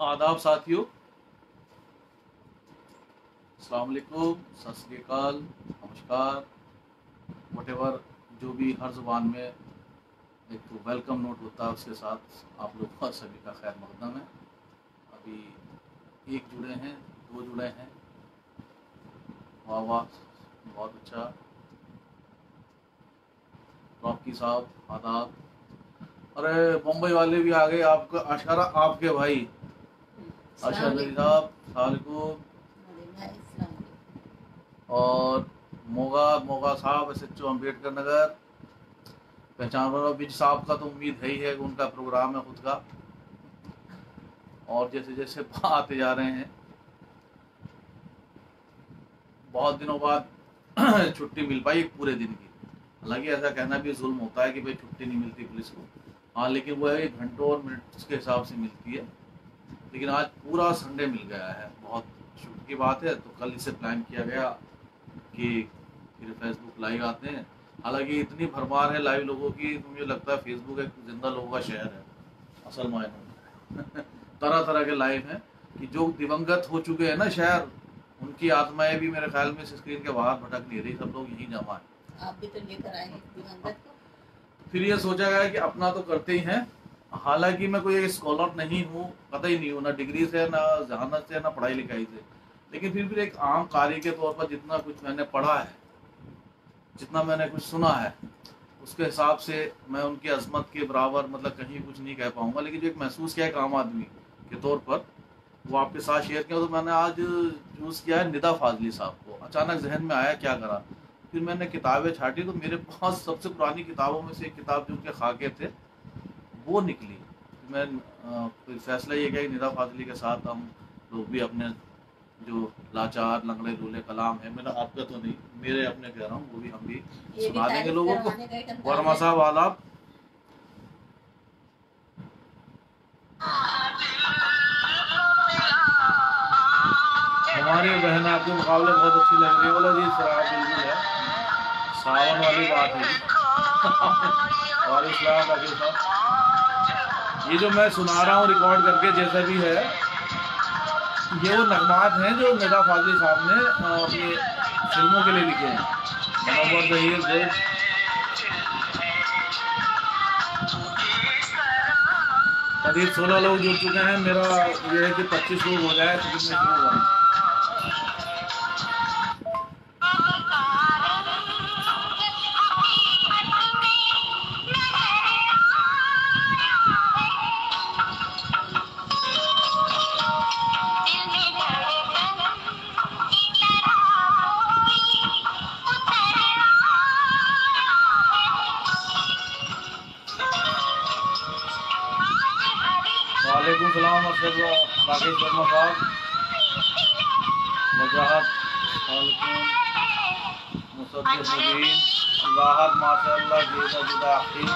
आदाब साथियों। अलकुम सत श्रीकाल नमस्कार। वट एवर जो भी हर ज़ुबान में एक तो वेलकम नोट होता है, उसके साथ आप लोग का सभी का खैर मकदम है। अभी एक जुड़े हैं, दो जुड़े हैं। वाह वाह बहुत अच्छा। रॉकी साहब, आदाब। अरे, मुंबई वाले भी आ गए, आपका अशारा आपके भाई। अशर अली साहब और मोगा मोगा साहब एस एच अंबेडकर नगर। पहचान वाला बिज साहब का तो उम्मीद है ही है कि उनका प्रोग्राम है खुद का। और जैसे जैसे आते जा रहे हैं। बहुत दिनों बाद छुट्टी मिल पाई पूरे दिन की। हालाँकि ऐसा कहना भी जुल्म होता है कि भाई छुट्टी नहीं मिलती पुलिस को। हाँ लेकिन वो है घंटों और मिनट्स के हिसाब से मिलती है। लेकिन आज पूरा संडे मिल गया है। बहुत शुक्र की बात है। तो कल इसे प्लान किया गया कि फिर फेसबुक लाइव आते हैं। हालाँकि इतनी भरमार है लाइव लोगों की तो मुझे लगता है फेसबुक एक ज़िंदा लोगों का शहर है। असल मायने तरह तरह के लाइव हैं कि जो दिवंगत हो चुके हैं ना शहर उनकी आत्माएँ भी मेरे ख्याल में स्क्रीन के बाहर भटक नहीं रही। सब लोग यही जमा है। आप भी तो लेकर आए हैं दिवंगत को। फिर ये सोचा गया कि अपना तो करते ही हैं। हालाँकि मैं कोई स्कॉलर नहीं हूँ, पता ही नहीं हूँ, ना डिग्री से ना जहानत से ना पढ़ाई लिखाई से। लेकिन फिर भी एक आम कार्य के तौर पर जितना कुछ मैंने पढ़ा है, जितना मैंने कुछ सुना है, उसके हिसाब से मैं उनकी अजमत के बराबर मतलब कहीं कुछ नहीं कह पाऊँगा। लेकिन जो एक महसूस किया एक आम आदमी के तौर पर, वो आपके साथ शेयर किया तो मैंने आज चूज़ किया है निदा फाजली साहब को। अचानक जहन में आया, क्या करा? फिर मैंने किताबें छाटी तो मेरे पास सबसे पुरानी किताबों में से एक किताब जो उनके खाके थे वो निकली। मैं फिर फैसला ये किया कि निदा फाजली के साथ हम लोग भी अपने जो लाचार लंगड़े लूले कलाम है मेरा आपका तो नहीं मेरे अपने कह रहा हूँ वो भी हम भी सुना देंगे लोगों को। वर्मा साहब आदाब हमारी बहन आपके मुकाबले बहुत अच्छी लग रही है। बोला जी शराब बिल्कुल है। सावन वाली बात है। वालेकुम ये जो मैं सुना रहा हूँ रिकॉर्ड करके जैसा भी है, ये वो नगमात हैं जो निदा फाजली साहब ने अपनी फ़िल्मों के लिए लिखे हैं। करीब सोलह लोग जुड़ चुके हैं, मेरा ये है कि पच्चीस लोग हो जाए तो कितने शुरू राहत माशाल्लाह जेदा जुदा आखिर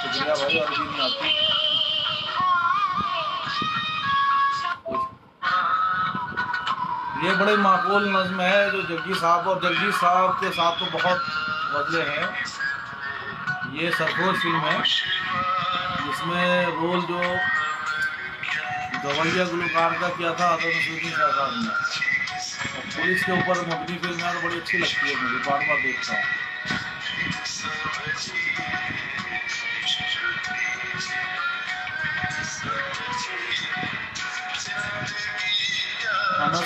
शुक्रिया भाई, और भी नहीं आती। ये बड़े माकूल नज्म है जो जगजीत साहब, और जगजीत साहब के साथ तो बहुत बदले हैं। ये सरफोज फ़िल्म है, जिसमें रोल जो गवैया गुलकार का किया था तो नसरुद्दीन शाह साहब ने। पुलिस के ऊपर मबनी फ़िल्म है तो बड़ी अच्छी लगती है मुझे, बार बार देखता हूँ।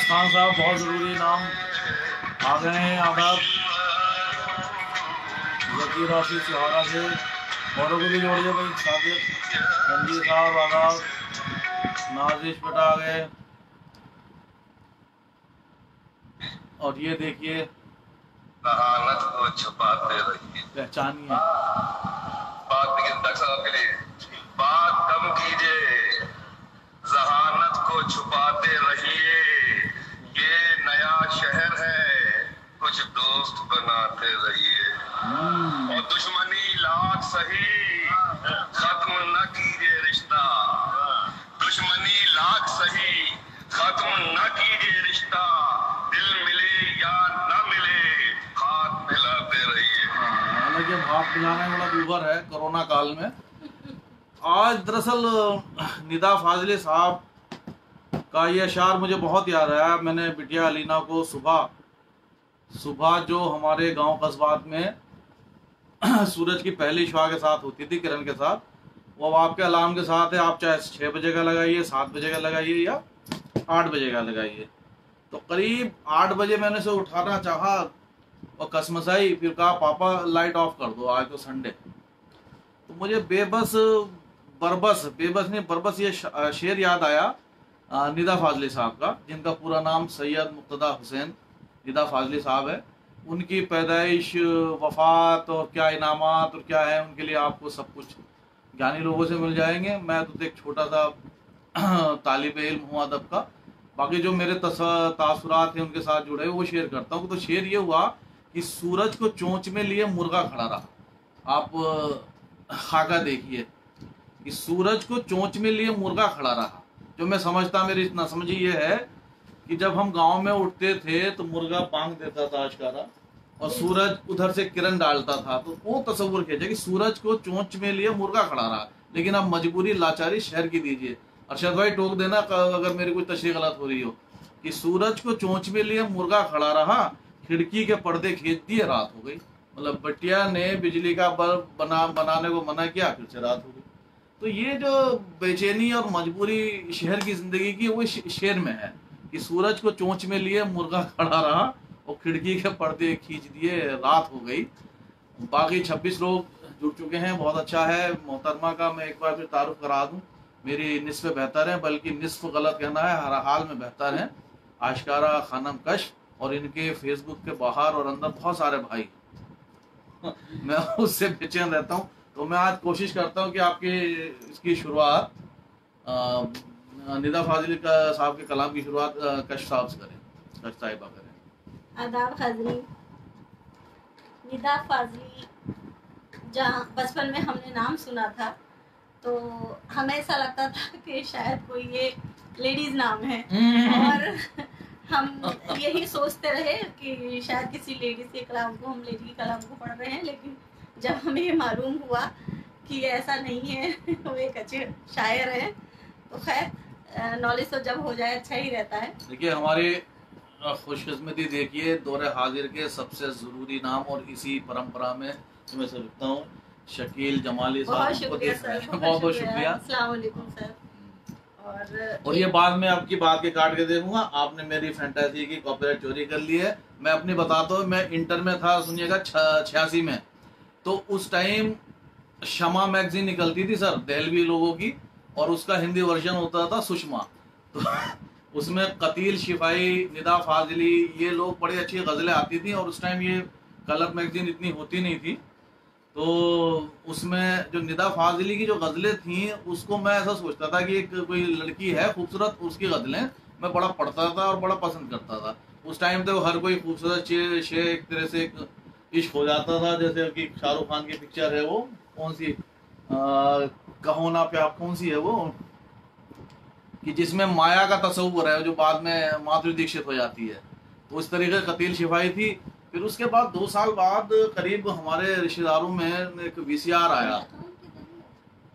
खान साहब बहुत ज़रूरी नाम आ गए हैं आदाब। जकीर राशि सिहारा से। औरों को भी जोड़िए भाई साबित रणजीत साहब आदाब। नाजिश बेटा आ गए। और ये देखिए। जहानत को छुपाते रहिए। पहचानिए। बात लेकिन डॉक्टर साहब के लिए। बात कम कीजिए। जहानत को छुपाते रहिए। शहर है कुछ दोस्त बनाते रहिए। हम्म, और दुश्मनी लाख सही खत्म न कीजिए रिश्ता। दुश्मनी लाख सही खत्म न कीजिए रिश्ता। दिल मिले या न मिले हाथ मिलाते रहिए। हाँ, हालाँकि भाप पिलाने वाला दूबर है कोरोना काल में। आज दरअसल निदा फाजले साहब का ये अशार मुझे बहुत याद आया। मैंने बिटिया अलीना को सुबह सुबह जो हमारे गाँव कस्बात में सूरज की पहली शुआ के साथ होती थी, किरण के साथ, वो आपके अलार्म के साथ है, आप चाहे छः बजे का लगाइए, सात बजे का लगाइए या आठ बजे का लगाइए। तो करीब आठ बजे मैंने से उठाना चाहा और कसमसाई, फिर कहा, पापा लाइट ऑफ़ कर दो, आज तो संडे तो मुझे बेबस, बरबस, बेबस नहीं, बरबस ये शेर याद आया निदा फाजली साहब का, जिनका पूरा नाम सैयद मुक्तदा हुसैन निदा फाजली साहब है। उनकी पैदाइश, वफात और क्या इनाम और क्या है, उनके लिए आपको सब कुछ ज्ञानी लोगों से मिल जाएँगे। मैं तो एक छोटा सा तालब इल्म हूँ अदब का। बाकी जो मेरे तस- तासुरात हैं, उनके साथ जुड़े वो शेयर करता हूँ। तो शेयर ये हुआ कि सूरज को चोंच में लिए मुर्गा खड़ा रहा। आप खाका देखिए कि सूरज को चोंच में लिए मुर्गा खड़ा रहा। जो मैं समझता मेरी इतना समझी ये है कि जब हम गाँव में उठते थे तो मुर्गा बांग देता था अशकारा और सूरज उधर से किरण डालता था। तो वो तस्वुर खींचे कि सूरज को चोंच में लिए मुर्गा खड़ा रहा। लेकिन अब मजबूरी, लाचारी शहर की दीजिए। अरशद भाई, टोक देना अगर मेरी कोई तशरी गलत हो रही हो। कि सूरज को चोंच में लिए मुर्गा खड़ा रहा, खिड़की के पर्दे खींच दिए, रात हो गई। मतलब बटिया ने बिजली का बल्ब बना बनाने को मना किया, फिर से रात हो गई। तो ये जो बेचैनी और मजबूरी शहर की ज़िंदगी की, वो श- शहर में है कि सूरज को चोंच में लिए मुर्गा खड़ा रहा और खिड़की के पर्दे खींच दिए, रात हो गई। बाकी 26 लोग जुड़ चुके हैं, बहुत अच्छा है। मोहतरमा का मैं एक बार फिर तारुफ करा दूँ, मेरी निस्फ बेहतर है, बल्कि निस्फ गलत कहना है, हर हाल में बेहतर है। आशकारा, खानम कश और इनके फेसबुक के बाहर और अंदर बहुत सारे भाई। मैं उससे बेचैन रहता हूँ। तो मैं आज कोशिश करता हूँ कि आपकी इसकी शुरुआत निदा फाजिल का साहब के कलाम की शुरुआत कश साहब से करें कश साहिबा करें। आदाब हाजरी निदा फाजली, जहाँ बचपन में हमने नाम सुना था तो हमें ऐसा लगता था कि शायद कोई ये लेडीज़ नाम है। और हम यही सोचते रहे कि शायद किसी लेडीज़ के कलाम को, हम लेडी के कलाम को पढ़ रहे हैं, लेकिन जब हमें ये मालूम हुआ कि ऐसा नहीं है वो एक अच्छे शायर हैं तो खैर नॉलेज तो जब हो जाए अच्छा ही रहता है। देखिए हमारी खुशकिस्मती देखिए दौरे हाजिर के सबसे ज़रूरी नाम और इसी परंपरा में मैं समझता हूँ शकील जमाली बहुत साहब बहुत बहुत शुक्रिया। सर। और और ये बाद में आपकी बात के काट के देखूँगा आपने मेरी फैंटेसी की कॉपीराइट चोरी कर ली है। मैं अपनी बताता हूँ मैं इंटर में था सुनिएगा छियासी में। तो उस टाइम शमा मैगजीन निकलती थी सर दहलवी लोगों की और उसका हिंदी वर्जन होता था सुषमा। तो उसमें कतील शिफाई निदा फाजिली ये लोग बड़ी अच्छी गज़लें आती थी और उस टाइम ये कलर मैगजीन इतनी होती नहीं थी। तो उसमें जो निदा फाजिली की जो गज़लें थी उसको मैं ऐसा सोचता था कि एक कोई लड़की है खूबसूरत उसकी गज़लें मैं बड़ा पढ़ता था और बड़ा पसंद करता था। उस टाइम तो हर कोई खूबसूरत शे, शे एक तरह से एक इश्क हो जाता था, जैसे कि शाहरुख खान की पिक्चर है वो, कौन सी कहो ना प्यार, कौन सी है वो? कि जिसमें माया का तस्वुर है, जो बाद में माधुरी दीक्षित हो जाती है। तो उस तरीके कतील शिफाई थी। फिर उसके बाद दो साल बाद करीब हमारे रिश्तेदारों में एक वीसीआर आया।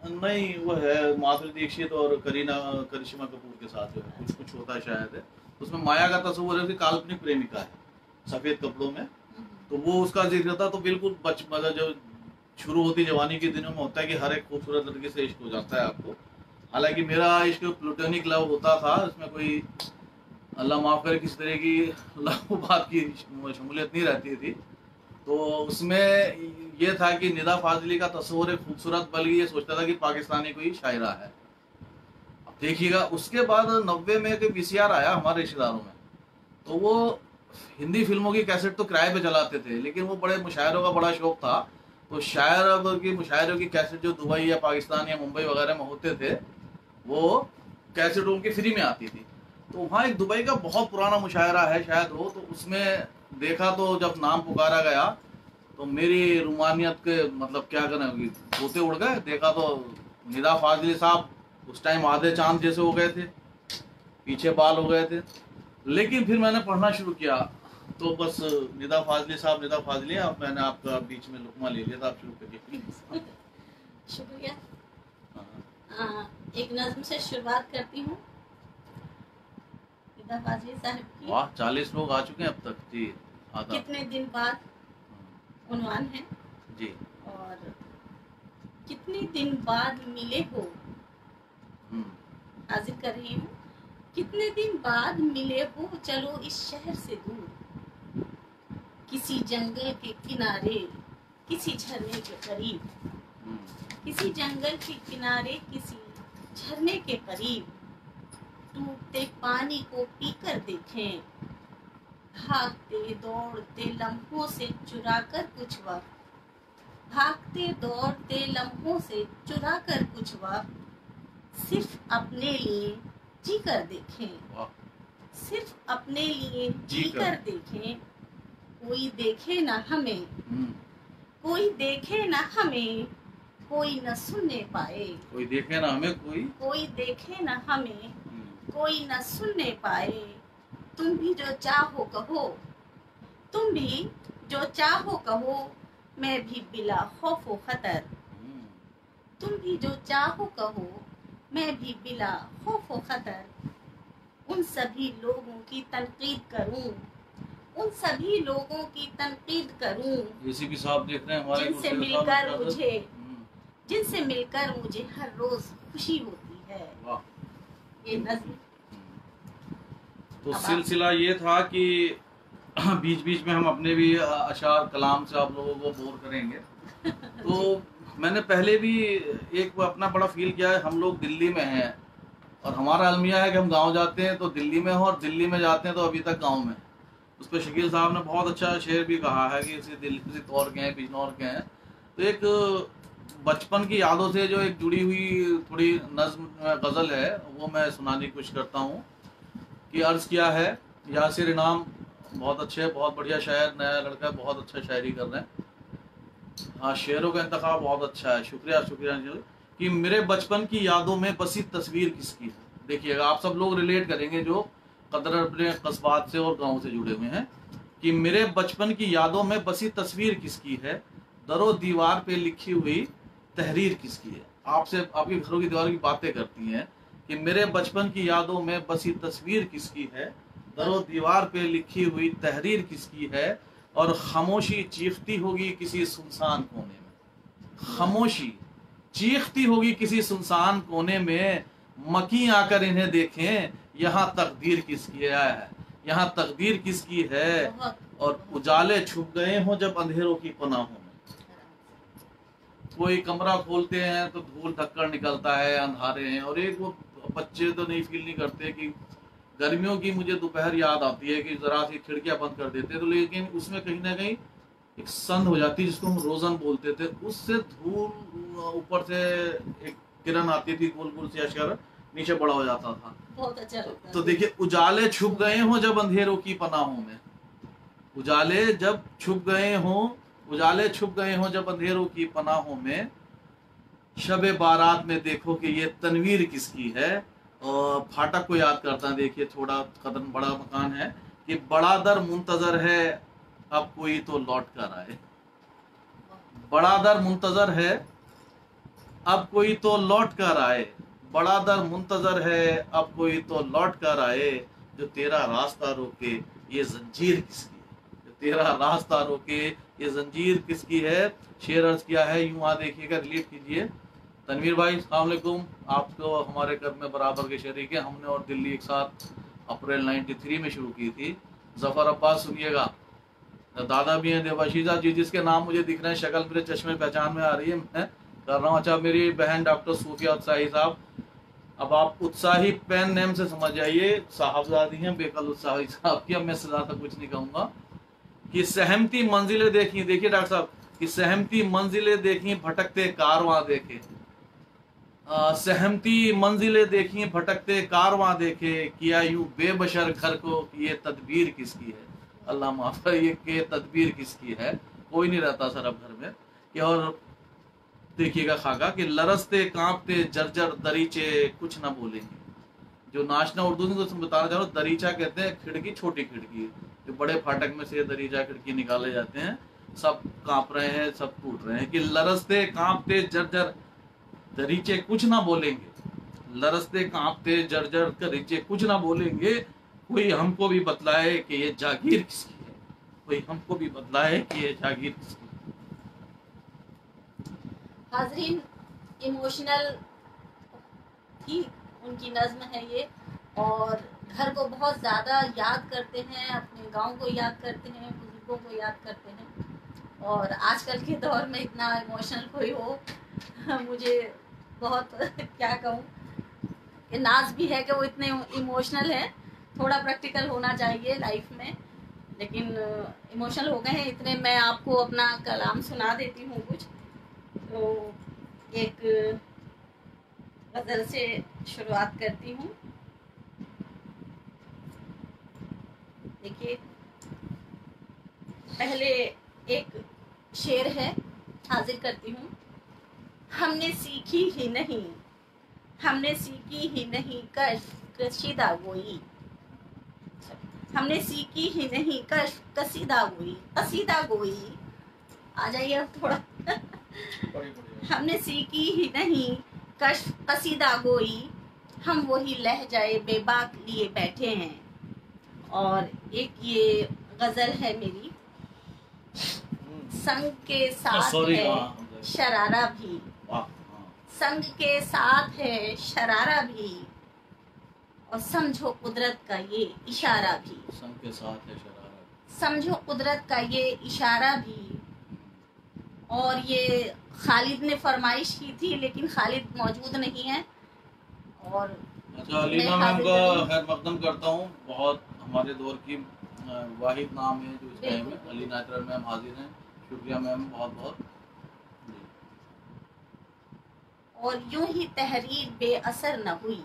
नहीं, वो है माधुरी दीक्षित और करीना, करिश्मा कपूर के साथ कुछ कुछ होता है शायद। है उसमें माया का तस्वुर है काल्पनिक प्रेमिका है, सफ़ेद कपड़ों में। तो वो उसका ज़िक्र था तो बिल्कुल बच मतलब जब शुरू होती जवानी के दिनों में होता है कि हर एक खूबसूरत लड़की से इश्क हो जाता है आपको। हालाँकि मेरा इश्क प्लूटोनिक लव होता था, इसमें कोई अल्लाह माफ़ करे, किसी तरह की लव बात की शमूलियत नहीं रहती थी। तो उसमें ये था कि निदा फाजली का तस्वर एक खूबसूरत, बल्कि ये सोचता था कि पाकिस्तानी कोई शायरा है। देखिएगा, उसके बाद नब्बे में कोई वीसीआर आया हमारे रिश्तेदारों में तो वो हिंदी फ़िल्मों की कैसेट तो किराए पे चलाते थे, लेकिन वो बड़े मुशायरों का बड़ा शौक था। तो शायर अब की, मुशायरों की कैसेट जो दुबई या पाकिस्तान या मुंबई वगैरह में होते थे, वो कैसेट उनकी फ्री में आती थी। तो वहाँ एक दुबई का बहुत पुराना मुशायरा है शायद हो तो उसमें देखा तो जब नाम पुकारा गया तो मेरी रुमानियत के मतलब क्या करें तोते उड़ गए, देखा तो निदा फाजली साहब उस टाइम आधे चाँद जैसे हो गए थे, पीछे बाल हो गए थे। लेकिन फिर मैंने पढ़ना शुरू किया। तो बस निदा फाजली साहब निदा फाजली अब मैंने आपका बीच में लुकमा ले लिया था आप शुरू करिए। शुक्रिया। एक नज्म से शुरुआत करती हूँ। निदा फाजली साहब की। वाह चालीस लोग आ चुके हैं अब तक। जी आधा कितने दिन बाद उन्वान है? जी। और कितने दिन बाद मिले हो? हम्म, हाजिर कर रही हूँ। कितने दिन बाद मिले वो? चलो इस शहर से दूर। किसी जंगल के किनारे, किसी झरने के करीब। किसी जंगल के किनारे, किसी झरने के करीब टूटते पानी को पीकर देखें। भागते, दौड़ते, लम्हों से चुरा कर कुछ वक्त। भागते, दौड़ते, लम्हों से चुरा कर कुछ वक्त। सिर्फ़ अपने लिए जी कर देखें। सिर्फ़ अपने लिए जी जी कर। कर देखें कोई देखे ना हमें। हम्म, कोई देखे ना हमें कोई न सुनने पाए। कोई देखे ना हमें कोई। कोई देखे न हमें हम्म, कोई न सुनने पाए। तुम भी जो चाहो कहो। तुम भी जो चाहो कहो मैं भी बिला खौफ खतर। हम्म, तुम भी जो चाहो कहो मैं भी बिला खौफ व खतर उन सभी लोगों की तनकीद करूँ। उन सभी लोगों की तनकीद करूँ। एसीपी साहब देख रहे हैं हमारे जिनसे मिलकर मुझे हम्म, जिनसे मिलकर मुझे हर रोज खुशी होती है। ये नज्म तो सिलसिला ये था कि बीच बीच में हम अपने भी अशार कलाम से आप लोगों को बोर करेंगे। तो मैंने पहले भी एक अपना बड़ा फील किया है, हम लोग दिल्ली में हैं। और हमारा अलमिया है कि हम गाँव जाते हैं तो दिल्ली में हो और दिल्ली में जाते हैं तो अभी तक गाँव में। उस पर शकील साहब ने बहुत अच्छा शेर भी कहा है कि इसी दिल्ली किसी तौर के हैं, बिजनौर के हैं। तो एक बचपन की यादों से जो एक जुड़ी हुई थोड़ी नज्म, गज़ल है, वो मैं सुनाने की कोशिश करता हूँ कि अर्ज़ किया है। यासिर इनाम बहुत अच्छे, बहुत बढ़िया शायर, नया लड़का, बहुत अच्छा शायरी कर रहे हैं। हाँ शेरों का इंतखा बहुत अच्छा है। शुक्रिया शुक्रिया कि मेरे बचपन की यादों में बसी तस्वीर किसकी है? देखिएगा, आप सब लोग रिलेट करेंगे जो कदर अपने कस्बात से और गाँव से जुड़े हुए हैं, कि मेरे बचपन की यादों में बसी तस्वीर किसकी है? दरो दीवार पे लिखी हुई तहरीर किसकी है? आपसे, आपकी घरों की दीवार की बातें करती हैं कि मेरे बचपन की यादों में बसी तस्वीर किसकी है? दरो दीवार पे लिखी हुई तहरीर किसकी है? और खामोशी चीखती होगी किसी सुनसान कोने में। खामोशी चीखती होगी किसी सुनसान कोने में मकी आकर इन्हें देखें, यहाँ तकदीर किसकी है? यहाँ तकदीर किसकी है? और उजाले छुप गए हों जब अंधेरों की पनाहों में। कोई कमरा खोलते हैं तो धूल धक्कर निकलता है, अंधारे हैं, और एक वो बच्चे तो नहीं फील नहीं करते कि गर्मियों की मुझे दोपहर याद आती है कि जरा सी खिड़कियाँ बंद कर देते तो लेकिन उसमें कहीं ना कहीं एक संध हो जाती जिसको हम रोजन बोलते थे। उससे धूल ऊपर से एक किरण आती थी गोल गोल सी अशर नीचे बड़ा हो जाता था। बहुत अच्छा लगता तो देखिए उजाले छुप गए हों जब अंधेरों की पनाहों में। उजाले जब छुप गए हों उजाले छुप गए हों जब अंधेरों की पनाहों में। शब बारात में देखो कि ये तनवीर किसकी है? फाटक को याद करता है। देखिए, थोड़ा कदम बड़ा मकान है कि बड़ा दर मुंतजर है, अब कोई तो लौट कर आए। बड़ा दर मुंतजर है, अब कोई तो लौट कर आए। बड़ा दर मुंतजर है, अब कोई तो लौट कर आए। जो तेरा रास्ता रोके, ये जंजीर किसकी है? जो तेरा रास्ता रोके, ये जंजीर किसकी है? शेर अर्ज़ किया है, यूँ आ देखिएगा, रिलीट कीजिए। तनवीर भाई सलामकुम आपको हमारे घर में बराबर के शरीक है। हमने और दिल्ली एक साथ अप्रैल 93 में शुरू की थी। ज़फ़र अब्बास, सुनिएगा। दादा भी हैं, देवाशीजा जी, जिसके नाम मुझे दिख रहे हैं, शक्ल मेरे चश्मे पहचान में आ रही है। मैं कर रहा हूँ अच्छा मेरी बहन डॉक्टर सूफिया उत्साही साहब। अब आप उत्साही पेन नेम से समझ जाइए। साहबजादी हैं, बेकल उत्साही साहब की। अब मैं ज़्यादा कुछ नहीं कहूँगा। कि सहमती मंजिलें देखी, देखिए डॉक्टर साहब, कि सहमती मंजिलें देखी, भटकते कारवां देखे। सहमती मंजिलें देखी, भटकते कारवां देखे, किया यूँ बेबशर घर को, ये तदबीर किसकी है? अल्लाह माफ़ ये के तदबीर किसकी है? कोई नहीं रहता सर अब घर में। कि और देखिएगा खाका कि लरसते, कांपते, जर्जर, दरीचे कुछ ना बोलेंगे। जो नाचना उर्दू में तो बताना चाह रहा हूँ, दरीचा कहते हैं खिड़की, छोटी खिड़की जो बड़े फाटक में से दरीचा खिड़की निकाले जाते हैं, सब काँप रहे हैं, सब टूट रहे हैं। कि लरसते, कांपते, जर्जर दरीचे कुछ ना बोलेंगे। लरसते कांपते, जर्जर दरीचे कुछ ना बोलेंगे। कोई हमको भी बतलाए कि ये जागीर किसकी है? कोई हमको भी बतलाए कि ये जागीर किसकी हाजरीन, इमोशनल ही उनकी नज्म है ये। और घर को बहुत ज़्यादा याद करते हैं, अपने गाँव को याद करते हैं, बुज़ुर्गों को याद करते हैं। और आजकल के दौर में इतना इमोशनल कोई हो, मुझे बहुत, क्या कहूँ नाज भी है कि वो इतने इमोशनल है। थोड़ा प्रैक्टिकल होना चाहिए लाइफ में, लेकिन इमोशनल हो गए हैं इतने। मैं आपको अपना कलाम सुना देती हूँ कुछ। तो एक, गज़ल से शुरुआत करती हूँ। देखिए, पहले एक शेर है, हाजिर करती हूँ। हमने सीखी ही नहीं। हमने सीखी ही नहीं कश कशीदा गोई हमने सीखी ही नहीं कश कसीदा गोई कसीदा गोई आ जाइए अब थोड़ा। हमने सीखी ही नहीं कश कसीदा गोई हम वही लह जाए बेबाक लिए बैठे हैं। और एक ये गज़ल है मेरी। संग के साथ है हाँ शरारा भी। हाँ संग के साथ है शरारा भी और समझो कुदरत का ये इशारा भी। संग के साथ है शरारत समझो कुदरत का ये इशारा भी। और ये खालिद ने फरमाइश की थी लेकिन खालिद मौजूद नहीं है। और अच्छा अलीना मैं मैम का खैर मकदम करता हूँ। बहुत हमारे दौर की वाहिद नाम है जो इस टाइम में। अलीना अकरम मैम हाजिर हैं। शुक्रिया मैम बहुत बहुत जी और यूँ ही तहरीर बेअसर न हुई।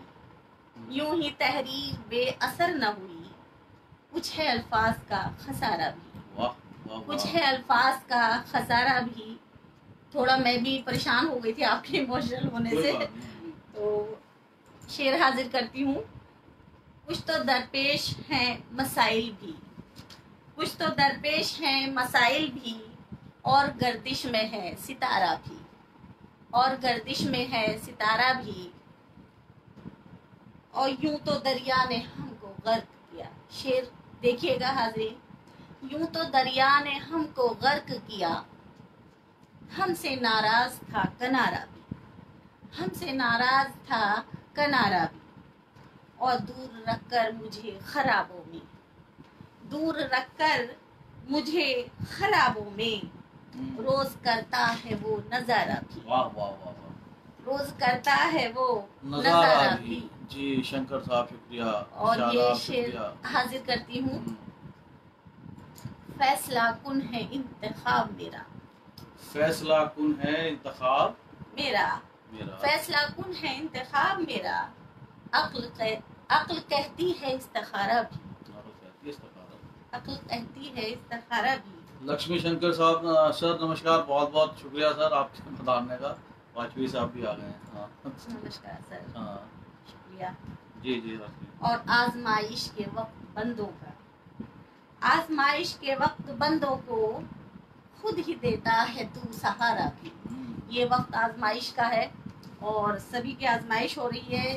यूँ ही तहरीर बेअसर न हुई। कुछ है अल्फाज का खसारा भी। वाह वाह कुछ है अल्फाज का खसारा भी। थोड़ा मैं भी परेशान हो गई थी आपके इमोशनल होने से। तो शेर हाजिर करती हूँ। कुछ तो दरपेश हैं मसाइल भी। कुछ तो दरपेश हैं मसाइल भी और गर्दिश में है सितारा भी। और गर्दिश में है, सितारा भी। और यूँ तो दरिया ने हमको गर्क किया। शेर, देखिएगा हाजिर। यूँ तो दरिया ने हमको गर्क किया। हमसे नाराज़ था कनारा भी। हमसे नाराज़ था कनारा भी। और दूर रखकर मुझे खराबों में। दूर रखकर मुझे खराबों में। रोज करता है वो नज़ारा भी। वाह वाह वाह रोज करता है वो नज़ारा भी। जी शंकर साहब शुक्रिया। और ये शेर हाजिर करती हूँ। हम्म, फैसला कुन है इंतखाब मेरा? फैसला कुन है इंतखाब? मेरा। मेरा। फैसला कुन है इंतखाब मेरा? अक्ल कह अक्ल कहती है इस्तारा भी। कहती है इस्तखारा। अक्ल कहती है इस्तारा भी। लक्ष्मी शंकर साहब सर नमस्कार बहुत बहुत शुक्रिया सर आपके बताने का। वाजपेयी साहब भी आ गए हैं। हाँ। नमस्कार सर। हाँ। शुक्रिया। जी जी और आजमाइश के वक्त बंदों का। आजमाइश के वक्त बंदों को खुद ही देता है तू सहारा भी। हम्म, ये वक्त आजमाइश का है और सभी की आजमाइश हो रही है।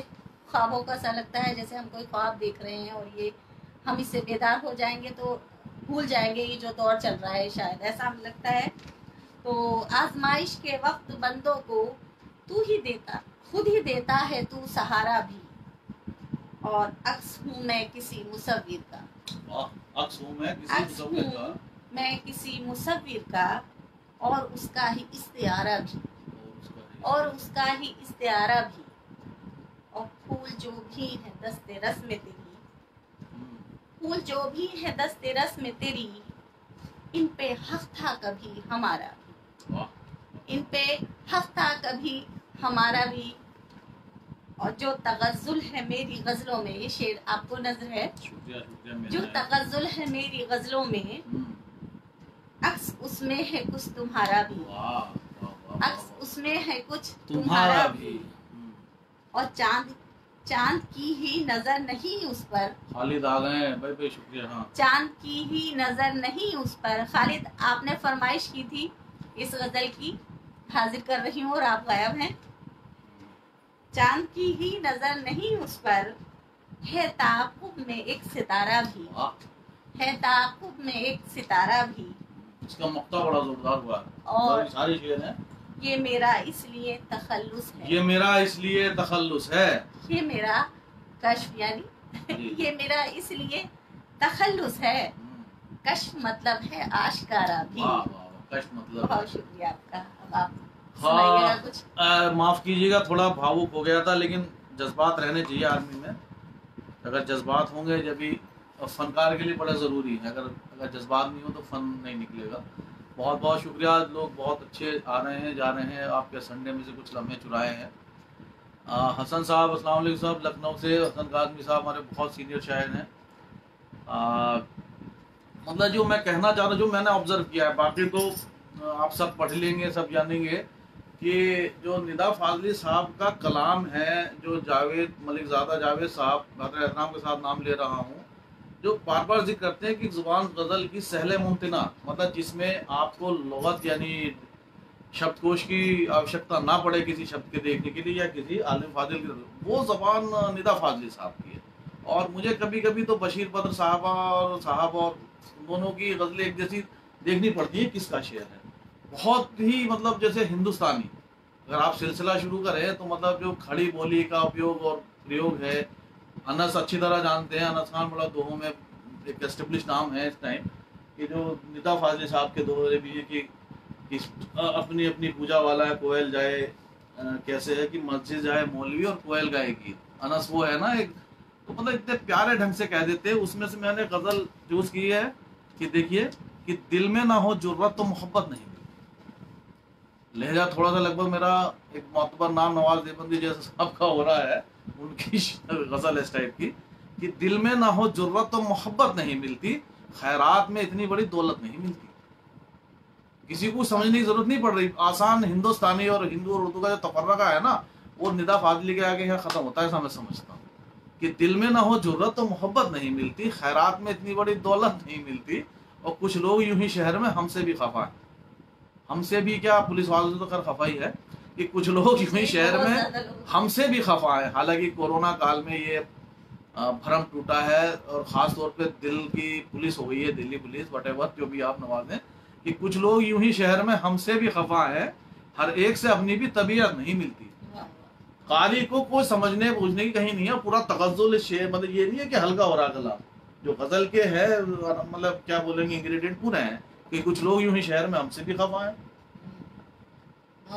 ख्वाबों का सा लगता है जैसे हम कोई ख्वाब देख रहे हैं और ये हम इससे बेदार हो जाएँगे तो भूल जाएँगे ये जो दौर चल रहा है शायद ऐसा हमें लगता है। तो आजमाइश के वक्त बंदों को तू ही देता खुद ही देता है तू सहारा भी। और अक्स हूँ मैं किसी मुसविर का। अक्स हूँ मैं किसी अक्स मुसव्विर का। मैं किसी मुसविर का और उसका ही इस्तारा भी। और उसका ही- इस्तारा भी। और फूल जो भी है दस्ते रस में तेरी फूल जो भी है दस्ते रस में तेरी इन पे हक था कभी हमारा भी। इन पे हक था कभी हमारा भी। और जो तगजुल है मेरी गजलों में ये शेर आपको नज़र है? शुक्रिया शुक्रिया जो तगजुल है मेरी गजलों में हम्म, अक्स उसमें है कुछ तुम्हारा भी। अक्स उसमें है कुछ तुम्हारा भी। हम्म, और चाँद चाँद की ही नज़र नहीं उस पर। खालिद आ गए भाई भाई शुक्रिया हाँ। चाँद की ही नज़र नहीं उस पर। खालिद आपने फरमाइश की थी इस गज़ल की हाजिर कर रही हूँ और आप गायब हैं। चाँद की ही नज़र नहीं उस पर है ताकुब में एक सितारा भी। है ताकुब में एक सितारा भी। इसका मक्ता बड़ा जोरदार हुआ। और सारी- शेर है। ये मेरा इसलिए तखल्लुस है। ये मेरा इसलिए तखल्लुस है। ये मेरा कश्फ यानी ये मेरा इसलिए तखल्लुस है। कश्फ मतलब है आशकारा भी। कश मतलब बहुत शुक्रिया आपका। अब आप हाँ। कुछ। माफ़ कीजिएगा थोड़ा भावुक हो गया था लेकिन जज्बात रहने चाहिए आदमी में। अगर जज्बात होंगे जब भी फनकार के लिए बड़ा ज़रूरी है। अगर अगर जज्बात नहीं हो तो फन नहीं निकलेगा। बहुत बहुत शुक्रिया। लोग बहुत अच्छे आ रहे हैं, जा रहे हैं। आपके संडे में से कुछ लम्हे चुराए हैं। हसन साहब वालेकुम साहब, लखनऊ से। हसन काजमी साहब हमारे बहुत सीनियर शायर हैं। मतलब जो मैं कहना चाह रहा, जो मैंने ऑब्ज़र्व किया है, बाकी तो आप सब पढ़ लेंगे, सब जानेंगे कि जो निदा फाजली साहब का कलाम है, जो जावेद मलिक ज़ादा जावेद साहब एहतराम के साथ नाम ले रहा हूँ जो बार बार ज़िक्र करते हैं कि ज़ुबान गज़ल की सहले मुमतना मतलब जिसमें आपको लगत यानी शब्दकोश की आवश्यकता ना पड़े किसी शब्द के देखने के लिए या किसी आलिम फाजिल के वो जबान निदा फाजिल साहब की है। और मुझे कभी कभी तो बशीर बद्र साहबा और साहब और दोनों की गज़लें एक जैसी देखनी पड़ती है, किसका शेर है। बहुत ही मतलब जैसे हिंदुस्तानी, अगर आप सिलसिला शुरू करें तो मतलब जो खड़ी बोली का उपयोग और प्रयोग है अनस अच्छी तरह जानते हैं। अनस खान बड़ा दोहों में एक एस्टेब्लिश नाम है इस टाइम कि जो निदा फाजली साहब के दोहरे भी है कि अपनी अपनी पूजा वाला है, कोयल जाए कैसे है कि मस्जिद जाए, मौलवी और कोयल गाए गीत अनस वो है ना एक तो मतलब इतने प्यारे ढंग से कह देते हैं। उसमें से मैंने गज़ल चूज़ की है कि देखिए, कि दिल में ना हो ज़रूरत तो मोहब्बत नहीं। लहजा थोड़ा सा लगभग मेरा एक मोतबर नाम नवाज़ देवबंदी जैसा साहब का हो रहा है। उनकी गज़ल इस टाइप की, कि दिल में ना हो ज़रूरत तो मोहब्बत नहीं मिलती, खैरात में इतनी बड़ी दौलत नहीं मिलती। किसी को समझने की ज़रूरत नहीं पड़ रही। आसान हिंदुस्तानी और हिंदू और उर्दू का जो तफर्रका है ना, वो निदा फाजली के आगे यहाँ खत्म होता है, ऐसा मैं समझता हूँ। कि दिल में ना हो ज़रूरत तो मोहब्बत नहीं मिलती, खैरात में इतनी बड़ी दौलत नहीं मिलती, और कुछ लोग यूँ ही शहर में हमसे भी खफा है। हमसे भी क्या पुलिस वालों से तो खैर खफा ही है। कि कुछ लोग यूँ ही शहर में हमसे भी खफा है। हालाँकि कोरोना काल में ये भरम टूटा है और खास तौर पे दिल की पुलिस हो गई है दिल्ली पुलिस वट जो भी आप नवाजें कि कुछ लोग यूँ ही शहर में हमसे भी खफा है। हर एक से अपनी भी तबीयत नहीं मिलती। कारी को कोई समझने बूझने की कहीं नहीं है। पूरा तगजुल शेर मतलब ये नहीं है कि हल्का हो रहा गला। जो गज़ल के है मतलब क्या बोलेंगे इंग्रेडिएंट पूरे हैं कि कुछ लोग यूँ ही शहर में हमसे भी खफा है।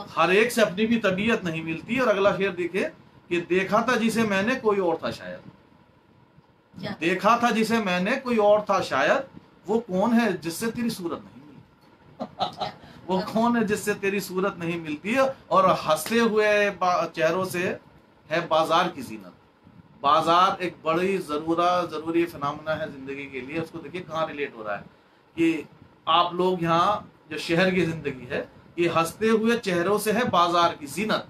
हर एक से अपनी भी तबीयत नहीं मिलती और अगला शेर देखे कि देखा था जिसे मैंने कोई और था शायद। देखा था जिसे मैंने कोई और था शायद वो कौन है जिससे तेरी सूरत नहीं मिलती? वो कौन है जिससे तेरी सूरत नहीं मिलती है और हँसते हुए चेहरों से है बाज़ार की जीनत। बाज़ार एक बड़ी जरूरा ज़रूरी फिनमिना है ज़िंदगी के लिए। उसको देखिए कहाँ रिलेट हो रहा है कि आप लोग यहाँ जो शहर की ज़िंदगी है ये हँसते हुए चेहरों से है बाज़ार की जीनत।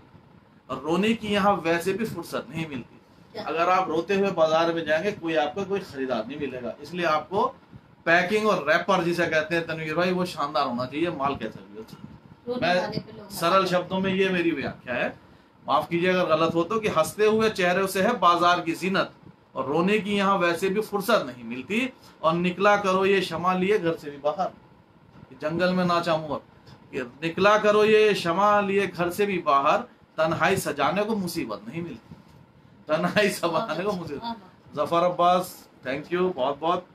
और रोने की यहाँ वैसे भी फुर्सत नहीं मिलती। अगर आप रोते हुए बाज़ार में जाएँगे कोई आपका कोई खरीदार नहीं मिलेगा। इसलिए आपको पैकिंग और रैपर जिसे कहते हैं तनवीर भाई वो शानदार होना चाहिए। माल कैसे भी हो मैं सरल शब्दों में ये मेरी व्याख्या है। माफ़ कीजिए अगर गलत हो तो कि हँसते हुए चेहरे से है बाज़ार की जीनत। और रोने की यहाँ वैसे भी फुर्सत नहीं मिलती। और निकला करो ये क्षमा लिए घर से भी बाहर। जंगल में नाचा मोर कि निकला करो ये क्षमा लिए घर से भी बाहर तन्हाई सजाने को मुसीबत नहीं मिलती। तन्हाई सजाने को मुसीबत। वाह, वाह, ज़फ़र अब्बास थैंक यू बहुत बहुत।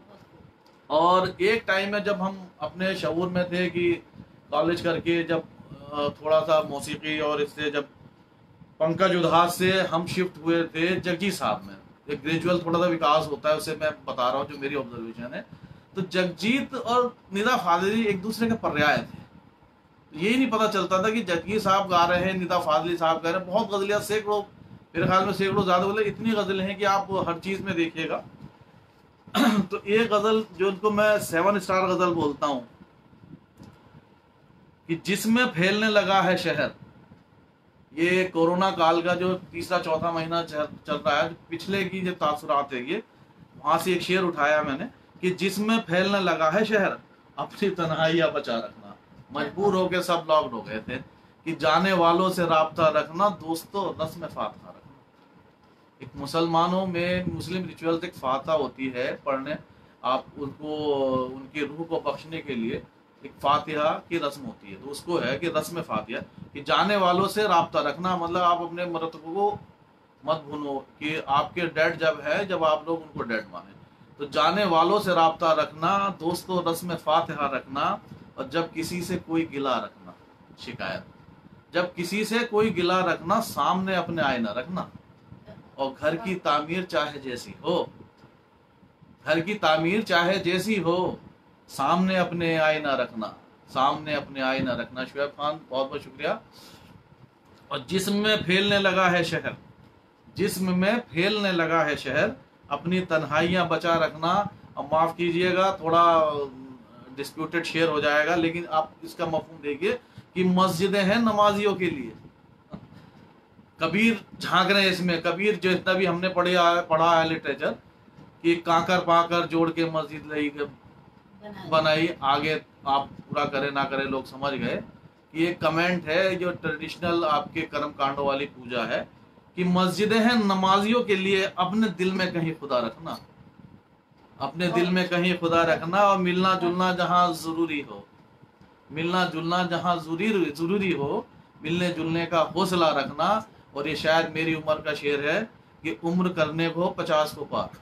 और एक टाइम में जब हम अपने शऊर में थे कि कॉलेज करके जब थोड़ा सा मौसीकी और इससे जब पंकज उधास से हम शिफ्ट हुए थे जगजीत साहब में। एक ग्रेजुअल थोड़ा सा विकास होता है उसे मैं बता रहा हूँ जो मेरी ऑब्जर्वेशन है। तो जगजीत और निदा फादरी एक दूसरे के पर्याय थे। यही नहीं पता चलता था कि जगजीत साहब गा रहे हैं, निदा फादली साहब गा रहे हैं। बहुत गजलियाँ सैकड़ों, मेरे ख्याल में सैकड़ों ज़्यादा बोले इतनी गजलें हैं कि आप हर चीज़ में देखिएगा। तो ये गज़ल जो उनको मैं सेवन स्टार गज़ल बोलता हूँ, कि जिसमें फैलने लगा है शहर, ये कोरोना काल का जो तीसरा, चौथा महीना चल चल रहा है, पिछले की जो तासुरात है ये, वहाँ से एक शेर उठाया मैंने, कि जिसमें फैलने लगा है शहर, अपनी तन्हाइया बचा रखना। मजबूर होके सब लॉक्ड हो गए थे कि जाने वालों से राबता रखना, दोस्तों, रस्म फातहा रखना। एक मुसलमानों में मुस्लिम रिचुअल्स एक फाता होती है पढ़ने। आप उनको उनकी रूह को बख्शने के लिए एक फातिहा की रस्म होती है। तो उसको है कि रस्म फातिहा, कि जाने वालों से रबता रखना। मतलब आप अपने मृतकों को मत भूनो कि आपके डेड जब है, जब आप लोग उनको डेड माने। तो जाने वालों से रबता रखना, दोस्तों, रस्म फातिहा रखना। और जब किसी से कोई गिला रखना, शिकायत। जब किसी से कोई गिला रखना, सामने अपने आईना रखना। और घर की तामीर चाहे जैसी हो, घर की तामीर चाहे जैसी हो, सामने अपने आईना रखना, सामने अपने आईना रखना। शुएब खान, बहुत बहुत शुक्रिया। और जिस्म में फैलने लगा है शहर, जिसम में फैलने लगा है शहर, अपनी तन्हाइयाँ बचा रखना। और माफ़ कीजिएगा, थोड़ा डिस्प्यूटेड शेयर हो जाएगा लेकिन आप इसका मफहूम देखिए कि मस्जिदें हैं नमाजियों के लिए। कबीर झाँक रहे हैं इसमें। कबीर जो इतना भी हमने पढ़े पढ़ा है लिटरेचर कि कांकर पाकर जोड़ के मस्जिद लई बनाई। आगे आप पूरा करे ना करे लोग समझ गए कि ये कमेंट है जो ट्रेडिशनल आपके कर्म कांडों वाली पूजा है कि मस्जिदें हैं नमाजियों के लिए अपने दिल में कहीं खुदा रखना। अपने दिल में कहीं खुदा रखना और मिलना जुलना जहाँ ज़रूरी हो। मिलना जुलना जहाँ ज़रूरी ज़रूरी हो, मिलने जुलने का हौसला रखना। और ये शायद मेरी उम्र का शेर है कि उम्र करने को पचास को पार।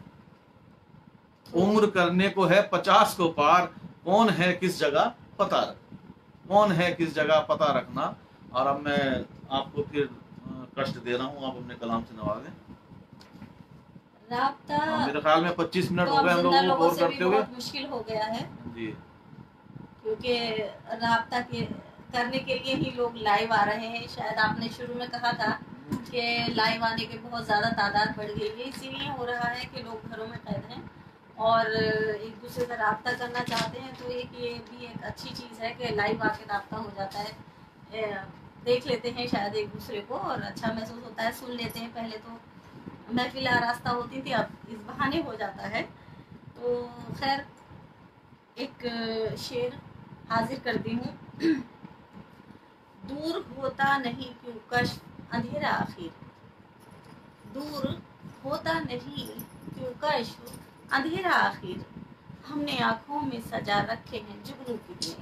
उम्र करने को है पचास को पार। कौन है किस जगह? पता रख। कौन है किस जगह? पता रखना। और अब मैं आपको फिर कष्ट दे रहा हूँ। आप अपने कलाम से नवाजें। हाँ, मेरे ख्याल में 25 मिनट तो हो गए हम लोगों को करते हुए। मुश्किल हो गया है। जी। क्योंकि राबता के करने के लिए ही लोग लाइव आ रहे हैं। शायद आपने शुरू में कहा था कि लाइव आने के बहुत ज़्यादा तादाद बढ़ गई है। इसीलिए हो रहा है कि लोग घरों में कैद हैं और एक दूसरे से रबता करना चाहते हैं तो एक ये भी एक अच्छी चीज़ है कि लाइव आके रबता हो जाता है। देख लेते हैं शायद एक दूसरे को और अच्छा महसूस होता है। सुन लेते हैं पहले तो। महफिल रास्ता होती थी अब इस बहाने हो जाता है। तो खैर एक शेर हाजिर करती हूँ। दूर होता नहीं क्यों कश अंधेरा आखिर? दूर होता नहीं क्यों कश अंधेरा आखिर? हमने आँखों में सजा रखे हैं जुगनू कितने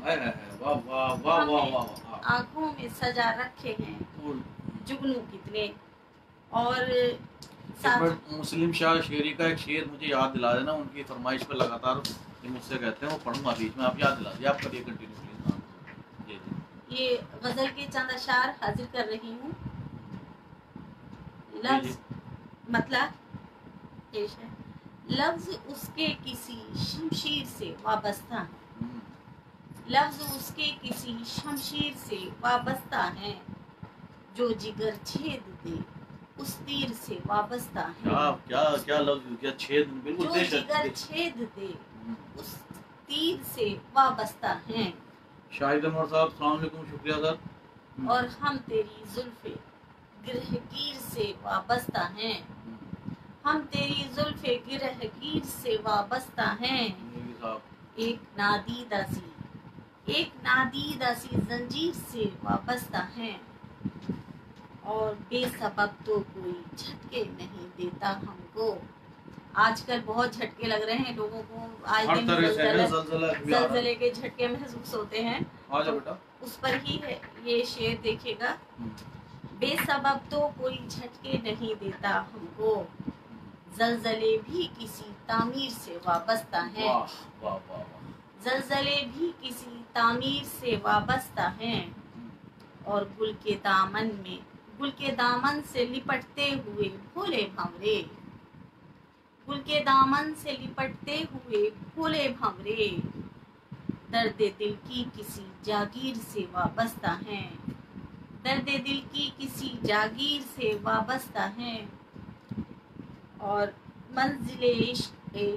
आँखों में सजा रखे हैं जुगनू कितने और मुस्लिम शाह शेरी का एक शेर मुझे याद दिला देना उनकी फरमाइश पे लगातार मुझसे कहते हैं वो पढ़ूँगा बीच में आप याद दिला दिए आप करिए कंटिन्यू प्लीज़ ये गज़ल के चंद अशार हाजिर कर रही हूँ। लफ्ज मतलब पेश है। लफ्ज उसके किसी शमशीर से वाबस्ता है। हम्म। लफ्ज उसके किसी शमशीर से वाबस्ता है जो जिगर छेद दे। उस तीर से वाबस्ता है। क्या क्या क्या लफ्ज क्या छेद बिल्कुल जो जिगर छेद दे हम्म। उस तीर से वाबस्ता है। शाहिद अनवर साहब सलाम अलैकुम शुक्रिया सर। हम्म। और हम तेरी जुल्फे गिरहगीर से वाबस्ता हैं। हम तेरी जुल्फे गिरहगीर से वाबस्ता हैं। एक नादीदा सी एक नादीदा सी जंजीर से वाबस्ता हैं। और बेसबब तो कोई झटके नहीं देता हमको। आजकल बहुत झटके लग रहे हैं लोगों को। आज दिन जलजले के झटके महसूस होते हैं। तो उस पर ही है ये शेर देखिएगा। हम्म। बेसबब तो कोई झटके नहीं देता हमको। जलजले भी किसी तामीर से वाबस्ता है। जलजले भी किसी तामीर से वाबस्ता हैं। और गुल के दामन में गुल के दामन से लिपटते हुए, भोले भंवरे गुल के दामन से लिपटते हुए, भोले भंवरे दर्द दिल की किसी जागीर से वाबस्ता हैं। दर्द दिल की किसी जागीर से वाबस्ता हैं। और मंजिल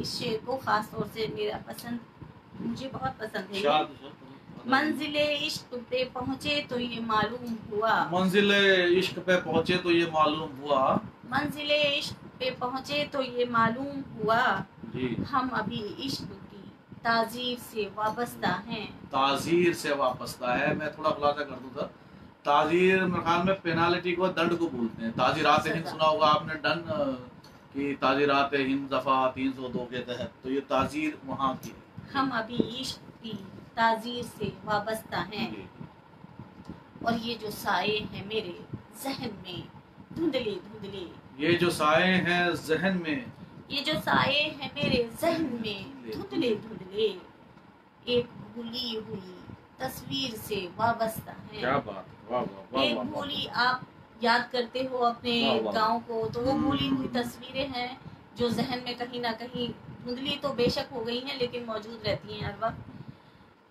शेर को ख़ास तौर से मेरा पसंद, मुझे बहुत पसंद है। मंजिल इश्क पे पहुँचे तो ये मालूम हुआ। मंजिल इश्क पे पहुँचे तो ये मालूम हुआ। मंजिल इश्क पे पहुँचे तो ये मालूम हुआ। जी। हम अभी इश्क की ताजीर से वाबस्ता हैं। ताजीर से वाबस्ता है। मैं थोड़ा खुलासा कर दूँ सर ताजीर मेरे ख्याल में पेनाल्टी को दंड को बोलते हैं। ताजीरात सुना होगा आपने दंड कि ताजीरात हिंद दफ़ा तीन सौ दो के तहत। तो ये ताजीर वहाँ की हम अभी इश्क की ताजीर से वाबस्ता हैं। और ये जो साए हैं मेरे जहन में धुंधले धुंधले। ये जो साए हैं जहन में। ये जो साए हैं मेरे जहन में धुंधले धुंधले एक भूली हुई तस्वीर से वाबस्ता क्या है बात वाह वाह वाह एक भूली आप याद करते हो अपने। गाँव को तो वो भूली हुई हम्म। तस्वीरें हैं जो जहन में कहीं ना कहीं धुंधली तो बेशक हो गई हैं लेकिन मौजूद रहती हैं हर वक्त।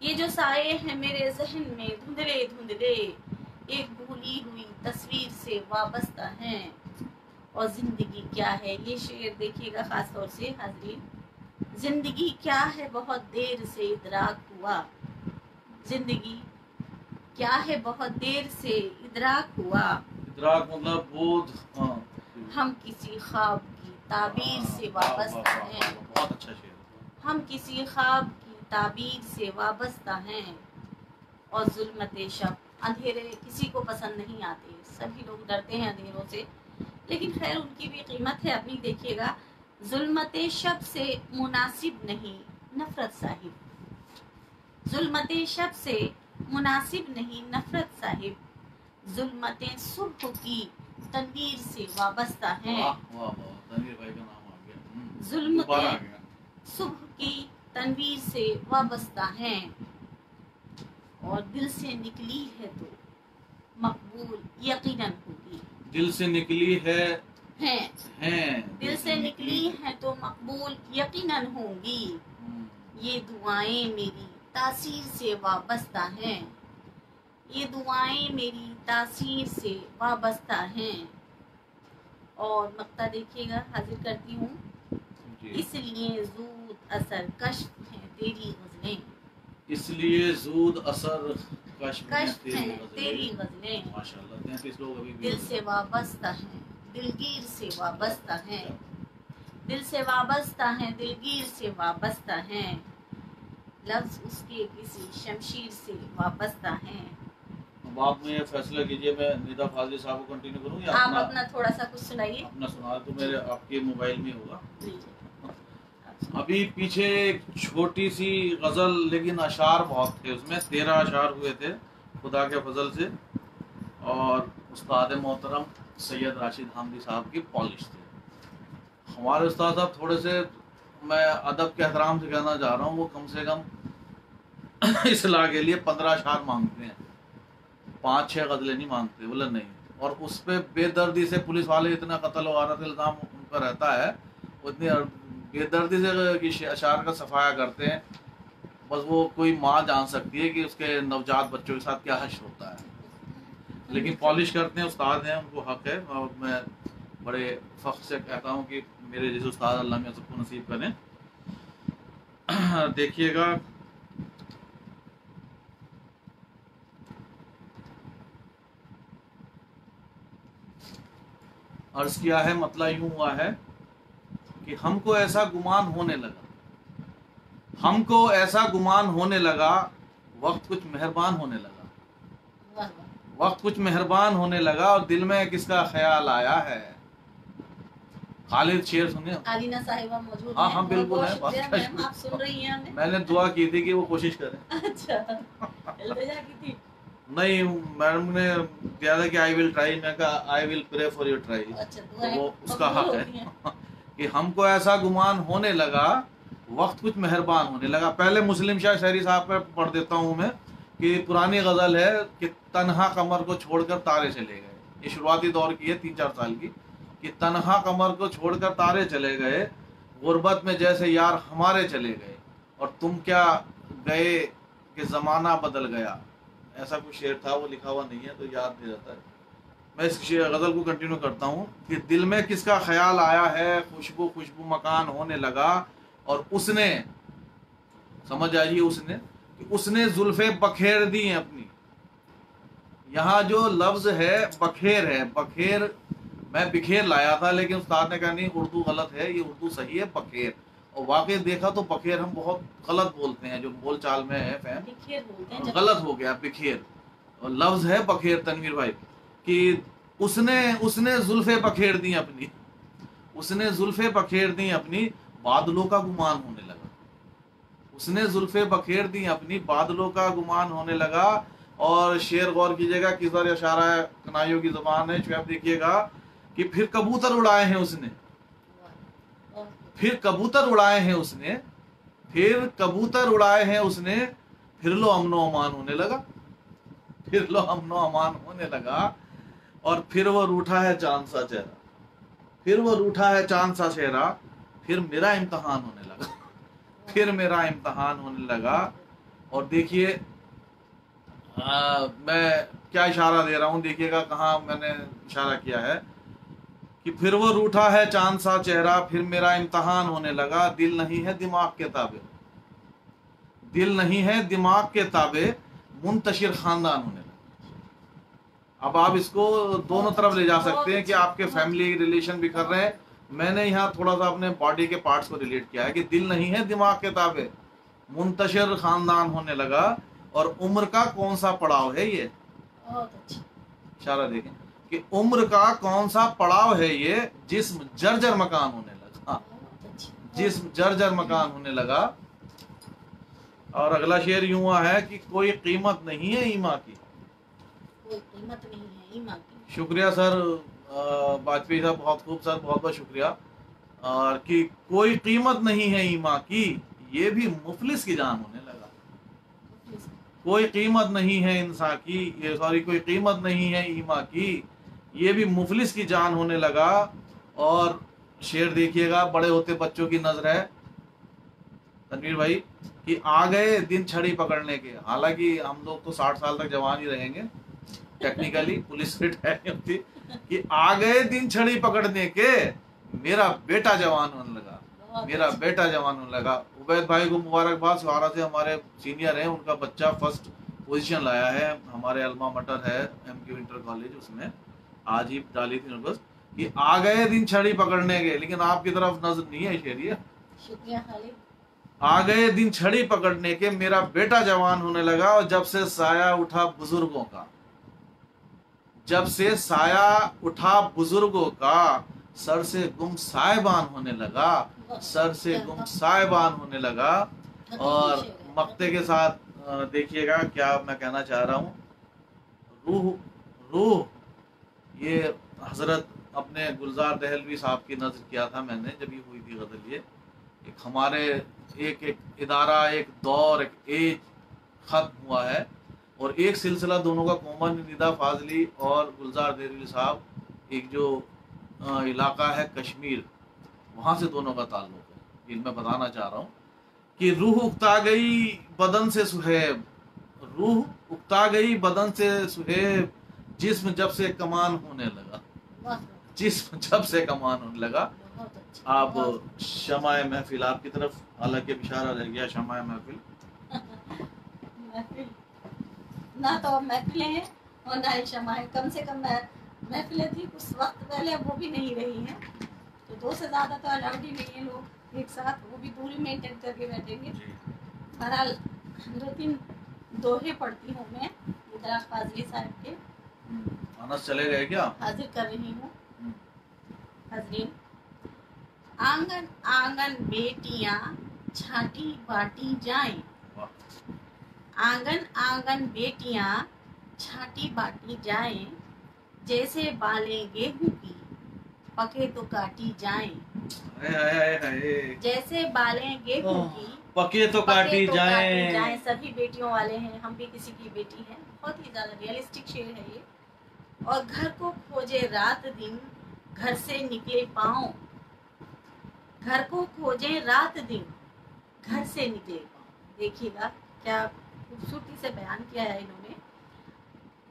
ये जो साए हैं मेरे जहन में धुंधले धुंधले एक भूली हुई तस्वीर से वाबस्ता हैं। और ज़िंदगी क्या है? ये शेर देखिएगा खास तौर से हाजरीन। ज़िंदगी क्या है? बहुत देर से इदराक हुआ। ज़िंदगी क्या है? बहुत देर से इदराक हुआ। इदराक मतलब बोध हाँ। हम किसी ख्वाब की ताबीर से वाह, वाह, वाबस्ता हैं बहुत अच्छा शेर। हम किसी ख्वाब की ताबीर से वाबस्ता हैं। और जुल्मत शब अंधेरे किसी को पसंद नहीं आते। सभी लोग डरते हैं अंधेरों से। लेकिन खैर उनकी भी कीमत है अपनी देखिएगा। जुल्मत शब से मुनासिब नहीं नफरत साहिब। जुल्मत शब से मुनासिब नहीं नफरत साहिब। जुल्मत सुबह की तनवीर से वाबस्ता है। हम्म, जुल्म दोबारा आ के- गया। सुबह की तनवीर से वाबस्ता हैं। और दिल से निकली है तो मकबूल यकीनन होगी। दिल से निकली है हैं। हैं। दिल से निकली है तो मकबूल यकीनन होंगी। हम्म, ये दुआएँ मेरी तासीर से वाबस्ता हैं। ये दुआएँ मेरी तासीर से वाबस्ता हैं। और मक्ता देखिएगा हाजिर करती हूँ। इसलिए जूद असर कश्फ है तेरी गजलें इसलिए जूद असर कश है तेरी गजलें गजलें माशाल्लाह तैंतीस लोग अभी दिल से वाबस्ता है दिलगीर से वाबस्ता है। दिल से वाबस्ता है दिलगीर से वाबस्ता है। लफ्ज उसके किसी शमशीर से वाबस्ता है। अब आप में ये फैसला कीजिए मैं निदा फाजली साहब को कंटिन्यू करूँ या आप अपना अपना थोड़ा सा कुछ सुनाइए। अपना सुना तो मेरे आपके मोबाइल में होगा। अभी पीछे एक छोटी सी गज़ल, लेकिन अशार बहुत थे उसमें। तेरह अशार हुए थे, खुदा के फजल से। और उस्ताद मोहतरम सैयद राशिद हामदी साहब की पॉलिश थी। हमारे उस्ताद साहब थोड़े से, मैं अदब के एहतराम से कहना चाह रहा हूँ, वो कम से कम इसलाह के लिए पंद्रह अशार मांगते हैं। पाँच छः गजलें नहीं मांगते बोले नहीं। और उस पर बेदर्दी से पुलिस वाले इतना कत्ल वारत इल्ज़ाम उनका रहता है, वो इतनी बेदर्दी से अशार का सफाया करते हैं, बस वो कोई माँ जान सकती है कि उसके नवजात बच्चों के साथ क्या हश होता है। लेकिन पॉलिश करते हैं, उस्ताद हैं, उनको हक है, और मैं बड़े फख्र से कहता हूँ कि मेरे जैसे उस्ताद अल्लाह में सबको नसीब करें। देखिएगा। अर्ज़ किया है मतलब यूँ हुआ है। कि हमको ऐसा गुमान होने लगा। हमको ऐसा गुमान होने लगा वक्त कुछ मेहरबान होने लगा। वक्त कुछ मेहरबान होने लगा और दिल में किसका ख्याल आया है? खालिद शेर मौजूद हाँ, हैं। बिल्कुल है, आप सुन रही हैं मैंने दुआ की थी कि वो कोशिश करें। अच्छा की थी? नहीं मैडम ने कहा था कि आई विल ट्राई मैं कहा I will pray for your try वो उसका हक हैं। कि हमको ऐसा गुमान होने लगा, वक्त कुछ मेहरबान होने लगा। पहले मुस्लिम शाह शहरी साहब पर पढ़ देता हूँ मैं कि पुरानी गज़ल है कि तनहा कमर को छोड़कर तारे चले गए। ये शुरुआती दौर की है तीन चार साल की। कि तनहा कमर को छोड़कर तारे चले गए, गुर्बत में जैसे यार हमारे चले गए, और तुम क्या गए कि जमाना बदल गया? ऐसा कुछ शेर था, वो लिखा हुआ नहीं है तो याद नहीं रहता है। मैं इस गज़ल को कंटिन्यू करता हूँ कि दिल में किसका ख्याल आया है खुशबू खुशबू मकान होने लगा और उसने समझ आइए उसने कि उसने जुल्फे बखेर दी हैं अपनी। यहाँ जो लफ्ज है बखेर है बखेर मैं बिखेर लाया था लेकिन उस्ताद ने कहा नहीं उर्दू गलत है ये उर्दू सही है बखेर। और वाकई देखा तो बखेर हम बहुत गलत बोलते हैं जो बोल चाल में है फैम बिखेर बोलते हैं गलत हो गया बिखेर। और लफ्ज है बखेर तनवीर भाई। कि उसने उसने जुल्फे बखेर दी अपनी। उसने जुल्फे बखेर दी अपनी, बादलों का गुमान होने लगा। उसने जुल्फे बखेर दी अपनी, बादलों का गुमान होने लगा। और शेर गौर कीजिएगा, किस बार इशारा कनाइयों की ज़ुबान है आप देखिएगा, कि फिर कबूतर उड़ाए हैं उसने। फिर कबूतर उड़ाए हैं उसने। फिर कबूतर उड़ाए हैं उसने। फिर लो अमनो अमान होने लगा। फिर लो अमनो अमान होने लगा। और फिर वो रूठा है चाँद सा चेहरा। फिर वो रूठा है चाँद सा चेहरा, फिर मेरा इम्तहान होने लगा। फिर मेरा इम्तहान होने लगा। और देखिए मैं क्या इशारा दे रहा हूँ, देखिएगा कहा मैंने इशारा किया है कि फिर वो रूठा है चाँद सा चेहरा, फिर मेरा इम्तहान होने लगा। दिल नहीं है दिमाग के ताबे। दिल नहीं है दिमाग के ताबे, मुंतशिर खानदान होने लगा अब आप इसको दोनों तरफ़ ले जा सकते हैं कि आपके फैमिली रिलेशन भी कर रहे हैं। मैंने यहाँ थोड़ा सा अपने बॉडी के पार्ट्स को रिलेट किया है कि दिल नहीं है दिमाग के ताबे। मुंतशिर खानदान होने लगा और उम्र का कौन सा पड़ाव है ये? इशारा देखें कि उम्र का कौन सा पड़ाव है ये? जिस्म जर्जर मकान होने लगा। जिस्म जर्जर मकान होने लगा। और अगला शेर यूँ है कि कोई कीमत नहीं है ईमा की। कोई कीमत नहीं है ईमा की शुक्रिया सर। वाजपेयी साहब बहुत खूब सर बहुत बहुत शुक्रिया। और कि कोई कीमत नहीं है ईमा की ये भी मुफलिस की जान होने लगा। कोई कीमत नहीं है इंसान की ये सॉरी कोई कीमत नहीं है ईमा की ये भी मुफलिस की जान होने लगा। और शेर देखिएगा बड़े होते बच्चों की नज़र है तनवीर भाई कि आ गए दिन छड़ी पकड़ने के। हालाँकि हम लोग तो साठ साल तक जवान ही रहेंगे। टेक्निकली पुलिस रिटायर होती कि आ गए दिन छड़ी पकड़ने के मेरा बेटा जवान होने लगा। मेरा बेटा जवान होने लगा। उबैद भाई को मुबारकबाद सहारा से हमारे सीनियर हैं उनका बच्चा फ़र्स्ट पोजीशन लाया है। हमारे अलमा मटर है एम क्यू इंटर कॉलेज उसमें आज ही डाली थी बस कि आ गए दिन छड़ी पकड़ने के लेकिन आपकी तरफ़ नज़र नहीं है शेरिया शुक्रिया आ गए दिन छड़ी पकड़ने के मेरा बेटा जवान होने लगा और जब से साया उठा बुज़ुर्गों का। जब से साया उठा बुज़ुर्गों का, सर से गुम सायबान होने लगा, सर से गुम सायबान होने लगा। और मक्ते के साथ देखिएगा क्या मैं कहना चाह रहा हूँ। रूह रूह, ये हज़रत अपने गुलजार दहलवी साहब की नज़र किया था मैंने, जब ये हुई थी गज़ल ये एक हमारे एक एक इदारा, एक दौर, एक एज ख़त्म हुआ है। और एक सिलसिला दोनों का कॉमन निदा फाजली और गुलजार देरवी साहब एक जो इलाका है कश्मीर वहाँ से दोनों का ताल्लुक है। ये मैं बताना चाह रहा हूँ कि रूह उगता गई बदन से सुहेब रूह उगता गई बदन से सुहेब जिस्म जब से कमान होने लगा। जिस्म जब से कमान होने लगा आप शमाए महफिल आपकी तरफ़ हालाँकि इशारा रह गया शमाए महफिल। ना तो अब महफिलें हैं और ना ही शमाए कम से कम महफिलें थी कुछ वक्त पहले वो भी नहीं रही हैं। तो दो से ज़्यादा तो अलाउड ही नहीं है लोग एक साथ वो भी दूरी मेंटेन करके बैठेंगे। बहरहाल दो तीन दोहे पढ़ती हूँ मैं इधर फाजली साहब के। अनस चले गए क्या? हाजिर कर रही हूँ। हम्म। हजरीन आँगन आँगन बेटियाँ छाटी बाटी जाएँ। आँगन आँगन बेटियाँ छाटी बाटी जाएँ जैसे बाले गेहूँ की पके तो काटी जाएँ। जैसे बाले गेहूँ की पके तो काटी तो जाएँ। जाए। सभी बेटियों वाले हैं हम भी किसी की बेटी हैं। बहुत ही ज़्यादा रियलिस्टिक शेर है ये। और घर को खोजे रात दिन घर से निकले पाओ घर को खोजे रात दिन घर से निकले पाओ देखिएगा क्या खूबसूरती से बयान किया है इन्होंने।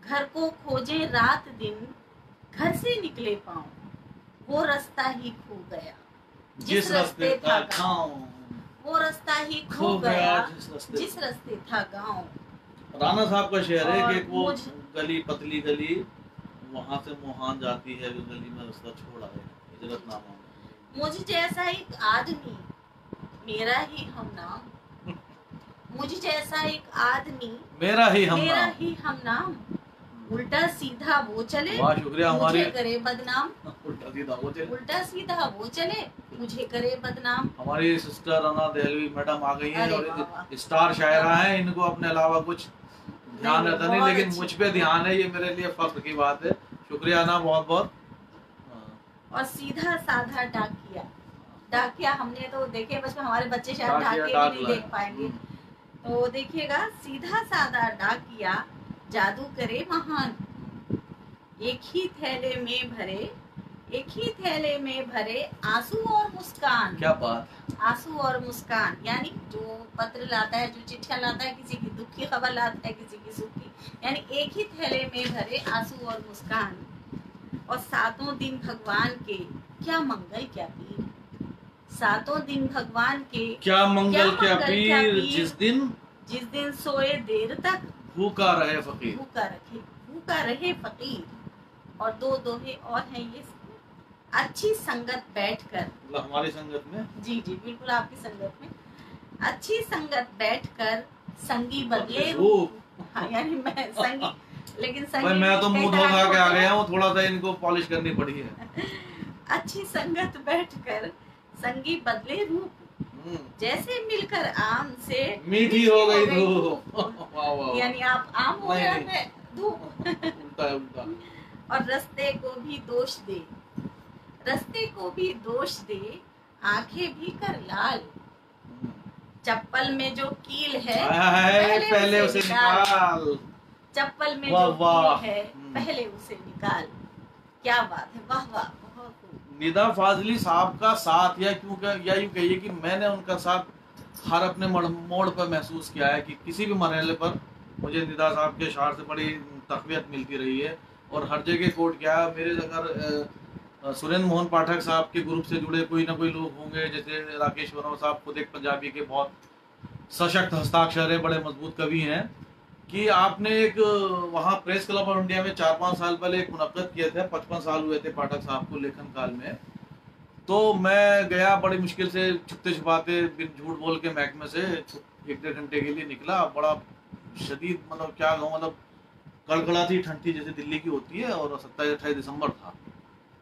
घर को खोजे रात दिन घर से निकले पाओ वो रास्ता ही खो गया। जिस रास्ते था गाँव वो रास्ता ही खो गया जिस रास्ते था। गाँव। राणा साहब का शहर है कि वो गली पतली गली वहाँ से मोहान जाती है जो गली में रास्ता छोड़ा है हिजरत नामा मुझ जैसा एक आदमी मेरा ही हम नाम। मुझ जैसा एक आदमी मेरा ही हम मेरा नाम। ही हम नाम। उल्टा सीधा वो चले वाह शुक्रिया हमारी। मुझे करे बदनाम। उल्टा सीधा वो चले। उल्टा सीधा वो चले मुझे करे बदनाम। हमारी सिस्टर अना दहलवी मैडम आ गई हैं और स्टार शायरा हैं इनको अपने अलावा कुछ ध्यान रहता नहीं लेकिन मुझ पे ध्यान है ये मेरे लिए फख्र की बात है। शुक्रिया अना बहुत बहुत। और सीधा साधा डाकिया। डाकिया हमने तो देखे बस हमारे बच्चे शायद डाकिया, भी नहीं देख पाएँगे। हम्म, तो देखिएगा सीधा साधा डाकिया जादू करे महान। एक ही थैले में भरे एक ही थैले में भरे आँसू और मुस्कान। क्या बात आँसू और मुस्कान यानी जो पत्र लाता है जो चिट्ठियाँ लाता है किसी की दुख की खबर लाता है किसी की सुख की यानी एक ही थैले में भरे आँसू और मुस्कान। और सातों दिन भगवान के क्या मंगल क्या पीर सातों दिन भगवान के क्या मंगल क्या पीर पीर? जिस दिन जिस दिन सोए देर तक भूखा रहे फकीर। भूखा रखे भूखा रहे फकीर। और दो दोहे और हैं ये अच्छी संगत बैठकर। हमारी संगत में। जी जी बिल्कुल आपकी संगत में। अच्छी संगत बैठकर संगी बदले हाँ। यानी मैं संगी लेकिन संगी मैं तो मुँह धो के के आ गया हूँ थोड़ा सा इनको पॉलिश करनी पड़ी है। अच्छी संगत बैठकर संगी बदले रूप हम्म, जैसे मिलकर आम से मीठी हो गई धूप। यानी आप आम हो गया मैं धूप और रस्ते को भी दोष दे रस्ते को भी दोष दे आँखें भी कर लाल। चप्पल में जो कील है पहले पहले उसे निकाल। चप्पल में जो। कील है हम्म। पहले उसे निकाल क्या बात है वाह वाह। निदा फाजली साहब का साथ या क्यों कह- या यूँ कहिए कि मैंने उनका साथ हर अपने मोड़ पर महसूस किया है कि किसी भी मरहले पर मुझे निदा साहब के शार से बड़ी तकवीत मिलती रही है और हर जगह कोट किया। मेरे अगर सुरेंद्र मोहन पाठक साहब के ग्रुप से जुड़े कोई ना कोई लोग होंगे, जैसे राकेश वर्मा साहब, खुद एक पंजाबी के बहुत सशक्त हस्ताक्षर है, बड़े मज़बूत कवि हैं कि आपने एक, वहाँ प्रेस क्लब ऑफ़ इंडिया में चार पाँच साल पहले एक मुनद किए थे, पचपन साल हुए थे पाठक साहब को लेखन काल में। तो मैं गया, बड़ी मुश्किल से छुपते छुपाते, बिन झूठ बोल के महकमे से एक डेढ़ घंटे के लिए निकला। बड़ा शदीद मतलब क्या कहूँ मतलब कड़कड़ाती ठंड जैसे दिल्ली की होती है और सत्ताईस, अट्ठाईस दिसंबर था।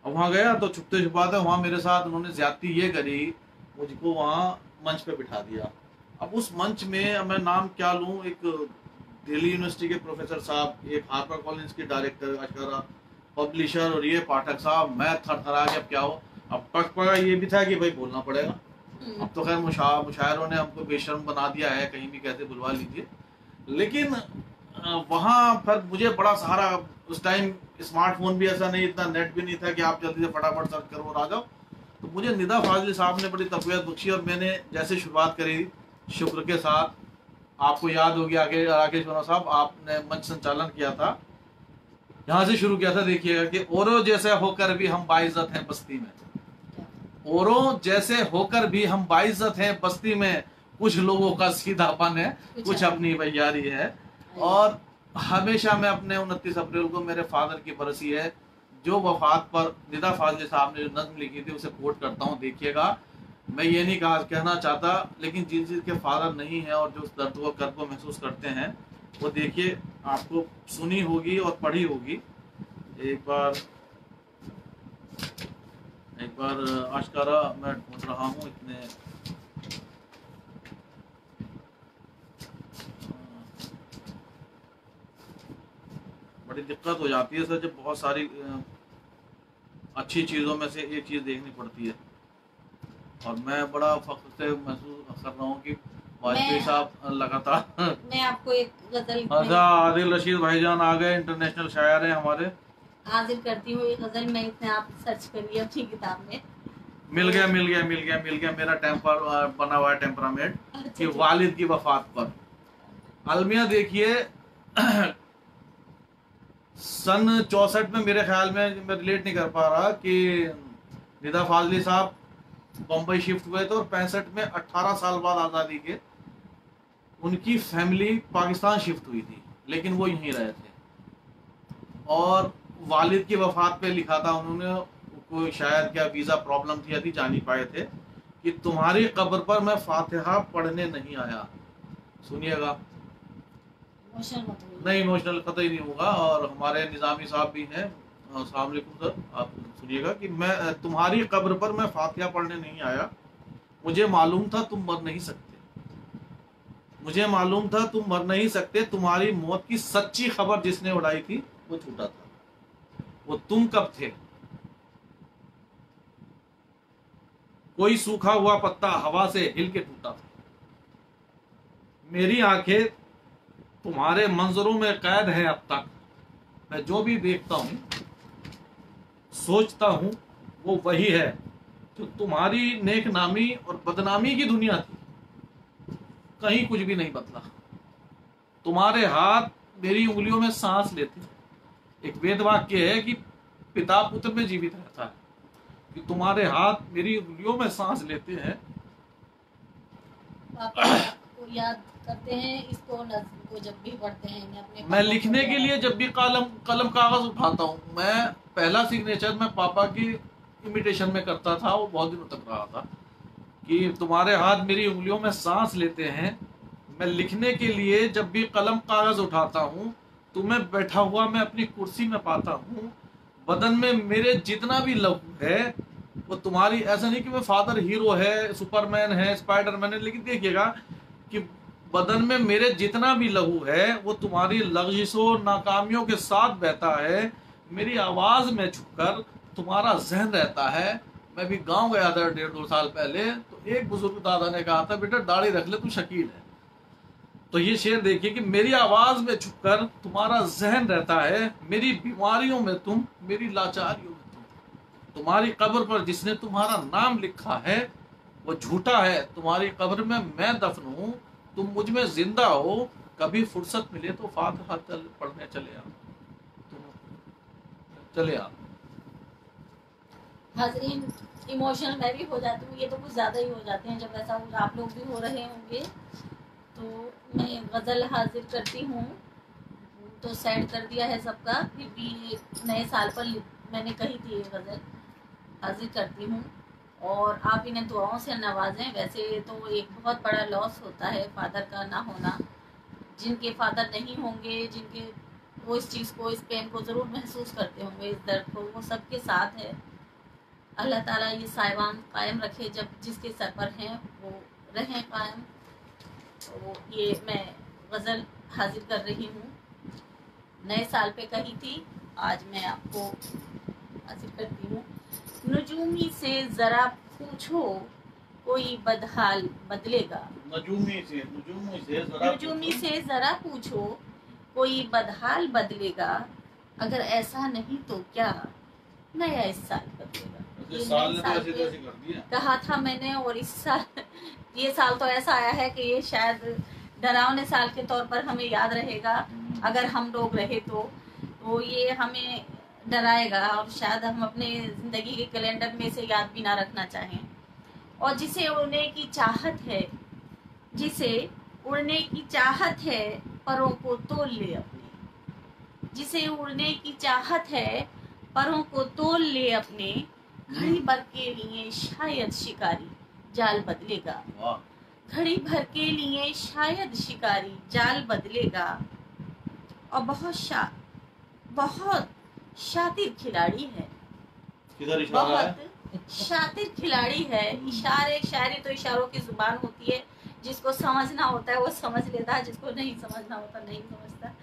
अब वहाँ गया तो छुपते छुपाते वहाँ मेरे साथ उन्होंने ज्यादती ये करी, मुझको वहाँ मंच पे बिठा दिया। अब उस मंच में मैं नाम क्या लूँ, एक दिल्ली यूनिवर्सिटी के प्रोफेसर साहब एक हार्पर कॉलेज के डायरेक्टर अशकरा पब्लिशर और ये पाठक साहब मैं थर थरा के अब क्या हो? अब पक पका ये भी था कि भाई बोलना पड़ेगा। हम्म, अब तो खैर मुशा मुशायरों ने हमको बेशर्म बना दिया है कहीं भी कैसे बुलवा लीजिए। लेकिन वहाँ फिर मुझे बड़ा सहारा उस टाइम स्मार्टफ़ोन भी ऐसा नहीं इतना नेट भी नहीं था कि आप जल्दी से फटाफट सर्च करो और आ जाओ। तो मुझे निदा फाजली साहब ने बड़ी तकवीत बख्शी और मैंने जैसे शुरुआत करी शुक्र के साथ आपको याद होगी आगे राकेश वर्मा साहब आपने मंच संचालन किया था। यहाँ से शुरू किया था देखिएगा कि औरों जैसे होकर भी हम बाइज्जत हैं बस्ती में। औरों जैसे होकर भी हम बाइज्जत हैं बस्ती में कुछ लोगों का सीधापन है कुछ अपनी भैयारी है। और हमेशा मैं अपने उनतीस अप्रैल को मेरे फादर की बरसी है जो वफात पर निदा फाजली साहब ने जो नज्म लिखी थी उसे कोट करता हूँ देखिएगा। मैं ये नहीं कहा कहना चाहता, लेकिन जिन चीज़ के फादर नहीं है और जो उस दर्द को कर्ब को महसूस करते हैं, वो देखिए, आपको सुनी होगी और पढ़ी होगी। एक बार एक बार, आशकारा, मैं ढूंढ रहा हूँ इतने। बड़ी दिक्कत हो जाती है, सर, जब बहुत सारी अच्छी चीज़ों में से एक चीज़ देखनी पड़ती है। और मैं बड़ा फख्र से महसूस कर रहा हूँ कि वाजपेयी साहब लगातार मैं आपको एक गज़ल अच्छा आदिल रशीद भाईजान आ गए इंटरनेशनल शायर हैं हमारे। हाजिर करती हूँ एक गज़ल मैं इसने आप सर्च करिए अपनी किताब में। मिल गया मिल गया मिल गया मिल गया मेरा टेम्पर बना हुआ है टेम्परामेंट कि वालिद की वफात पर। अलमिया देखिए सन चौसठ में मेरे ख्याल में मैं रिलेट नहीं कर पा रहा कि निदा फाजली साहब बम्बई शिफ्ट हुए थे और पैंसठ में 18 साल बाद आज़ादी के उनकी फैमिली पाकिस्तान शिफ्ट हुई थी लेकिन वो यहीं रहे थे। और वालिद की वफात पे लिखा था उन्होंने कोई शायद क्या वीज़ा प्रॉब्लम थी यदि जा नहीं पाए थे कि तुम्हारी कब्र पर मैं फातिहा पढ़ने नहीं आया। सुनिएगा। नहीं इमोशनल कतई नहीं होगा और हमारे निज़ामी साहब भी हैं। अस्सलाम सर। आप सुनिएगा कि मैं तुम्हारी कब्र पर मैं फातिहा पढ़ने नहीं आया। मुझे मालूम था तुम मर नहीं सकते। मुझे मालूम था तुम मर नहीं सकते। तुम्हारी मौत की सच्ची खबर जिसने उड़ाई थी, वो छूटा था। वो तुम कब थे? कोई सूखा हुआ पत्ता हवा से हिल के टूटा था। मेरी आँखें तुम्हारे मंजरों में कैद है अब तक। मैं जो भी देखता हूँ सोचता हूँ, वो वही है जो तुम्हारी नेक नामी और बदनामी की दुनिया थी। कहीं कुछ भी नहीं बदला। तुम्हारे हाथ मेरी उंगलियों में सांस लेते एक वेद वाक्य है कि पिता पुत्र में जीवित रहता है। कि तुम्हारे हाथ मेरी उंगलियों में सांस लेते हैं। याद करते हैं इसको नज्म को जब भी पढ़ते हैं मैं अपने मैं लिखने के लिए जब भी कलम कलम कागज़ उठाता हूँ मैं पहला सिग्नेचर मैं पापा की इमिटेशन में करता था वो बहुत दिनों तक रहा था कि तुम्हारे हाथ मेरी उंगलियों में सांस लेते हैं। मैं लिखने के लिए जब भी कलम कागज़ उठाता हूँ तुम्हें बैठा हुआ मैं अपनी कुर्सी में पाता हूँ। बदन में मेरे जितना भी लहू है वो तुम्हारी ऐसा नहीं कि मैं फादर हीरो है सुपरमैन है स्पाइडरमैन है लेकिन देखिएगा कि बदन में मेरे जितना भी लहू है, वो तुम्हारी लग्जिशों, नाकामियों के साथ बहता है। मेरी आवाज़ में छुपकर तुम्हारा जहन रहता है। मैं भी गाँव गया था डेढ़ दो साल पहले तो एक बुज़ुर्ग दादा ने कहा था, बेटा, दाढ़ी रख ले, तू शकील है। तो ये शेर देखिए कि मेरी आवाज़ में छुपकर तुम्हारा जहन रहता है। मेरी बीमारियों में तुम, मेरी लाचारियों में तुम। तुम्हारी कब्र पर जिसने तुम्हारा नाम लिखा है, वो झूठा है। तुम्हारी कब्र में मैं दफन हूँ तुम मुझमें ज़िंदा हो, कभी फुर्सत मिले तो फातिहा चल पढ़ने चले तुम चले आओ हाजरीन इमोशनल मैं भी हो जाती हूँ, ये तो कुछ ज़्यादा ही हो जाते हैं, जब ऐसा हो, आप लोग भी हो रहे होंगे। तो मैं गज़ल हाजिर करती हूँ तो सेट कर दिया है सबका, फिर भी नए साल पर मैंने कही थी ये गज़ल, हाजिर करती हूँ। और आप इन्हें दुआओं से नवाजें। वैसे तो एक बहुत बड़ा लॉस होता है फादर का ना होना। जिनके फादर नहीं होंगे, जिनके वो इस चीज़ को, इस पेन को ज़रूर महसूस करते होंगे, इस दर्द को, वो सबके साथ है। अल्लाह ताला ये साइवान कायम रखे। जब जिसके सर पर हैं, वो रहें कायम। तो ये मैं गज़ल हाजिर कर रही हूँ। नए साल पे कही थी, आज मैं आपको हाजिर करती हूँ। नजूमी से ज़रा पूछो कोई बदहाल बदलेगा। नजूमी से नजूमी से जरा नजूमी से ज़रा पूछो कोई बदहाल बदलेगा। अगर ऐसा नहीं तो क्या नया इस साल बदलेगा? साल साल तो कहा था मैंने और इस साल ये साल तो ऐसा आया है कि ये शायद डरावने साल के तौर पर हमें याद रहेगा। अगर हम लोग रहे तो तो ये हमें डराएगा। और शायद हम अपने ज़िंदगी के कैलेंडर में से याद भी ना रखना चाहें। और जिसे उड़ने की चाहत है जिसे उड़ने की चाहत है परों को तोल ले अपने। जिसे उड़ने की चाहत है परों को तोल ले अपने। घड़ी भर के लिए शायद शिकारी जाल बदलेगा। घड़ी भर के लिए शायद शिकारी जाल बदलेगा। और बहुत शा बहुत शातिर खिलाड़ी है। किधर इशारा है? बहुत शातिर खिलाड़ी है। इशारे शायरी तो इशारों की ज़ुबान होती है। जिसको समझना होता है वो समझ लेता है। जिसको नहीं समझना होता नहीं समझता।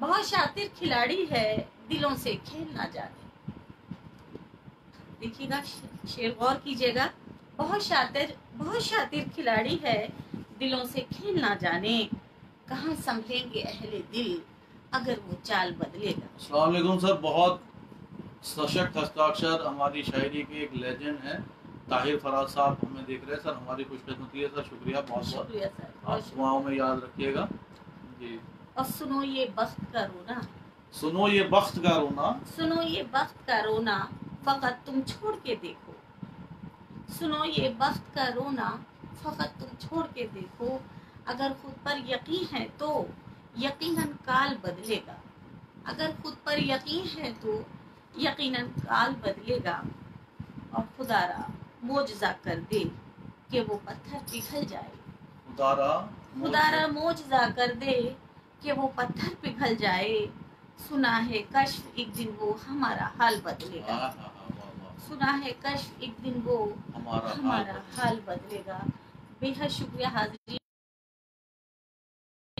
बहुत शातिर खिलाड़ी है। दिलों से खेलना जाने। देखिएगा शेर गौर कीजिएगा। बहुत शातिर बहुत शातिर खिलाड़ी है। दिलों से खेलना जाने। कहाँ संभलेंगे अहले दिल? अगर वो चाल बदलेगा। वालेकुम सर बहुत सशक्त हस्ताक्षर हमारी शायरी के एक लेजेंड हैं ताहिर फराज साहब हमें देख रहे हैं। सर हमारी खुशकिस्मती है। सर शुक्रिया बहुत बहुत। शुक्रिया सर आप दुआओं में याद रखिएगा। जी। और सुनो ये बख्त का रोना। सुनो ये बख्त का रोना। सुनो ये बख्त का रोना फकत तुम छोड़ के देखो। सुनो ये बख्त का रोना फकत तुम छोड़ के देखो। अगर खुद पर यकीन है तो यकीनन काल बदलेगा। अगर खुद पर यकीन है तो यकीनन काल बदलेगा। और खुदारा मोजजा कर दे कि वो पत्थर पिघल जाए। उतारा खुदारा मोजजा। कर दे कि वो पत्थर पिघल जाए। सुना है कश्फ एक दिन वो हमारा हाल बदलेगा। हाँ, हाँ, हाँ। सुना है कश्फ एक दिन वो हमारा हाल हमारा हाल बदलेगा। बेहद शुक्रिया हाजिरी।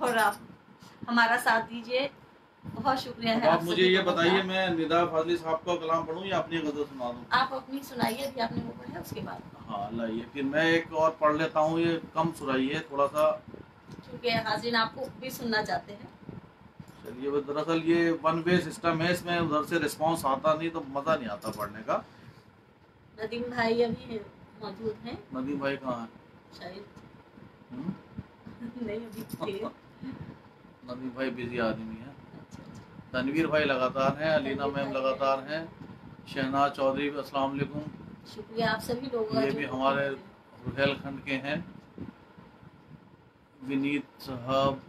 और आप हमारा साथ दीजिए। बहुत शुक्रिया है आप मुझे ये बताइए मैं निदा फाजली साहब का कलाम पढ़ूं या अपनी गज़ल सुना दूँ? आप अपनी सुनाइए अभी आपने वो पढ़ा उसके बाद। हाँ लाइए फिर मैं एक और पढ़ लेता हूँ ये कम सुनाइए थोड़ा सा क्योंकि हाजिर आपको भी सुनना चाहते हैं। चलिए वो दरअसल ये वन वे सिस्टम है इसमें उधर से रिस्पांस आता नहीं तो मज़ा नहीं आता पढ़ने का। नदीम भाई अभी मौजूद हैं। नदीम भाई कहाँ है? शायद। हम्म? नहीं अभी नदीम भाई बिज़ी आदमी है। तनवीर भाई लगातार हैं अलीना मैम लगातार हैं शहनाज चौधरी अस्सलाम वालेकुम। शुक्रिया आप सभी लोगों का ये भी हमारे रुहेलखंड के हैं। विनीत साहब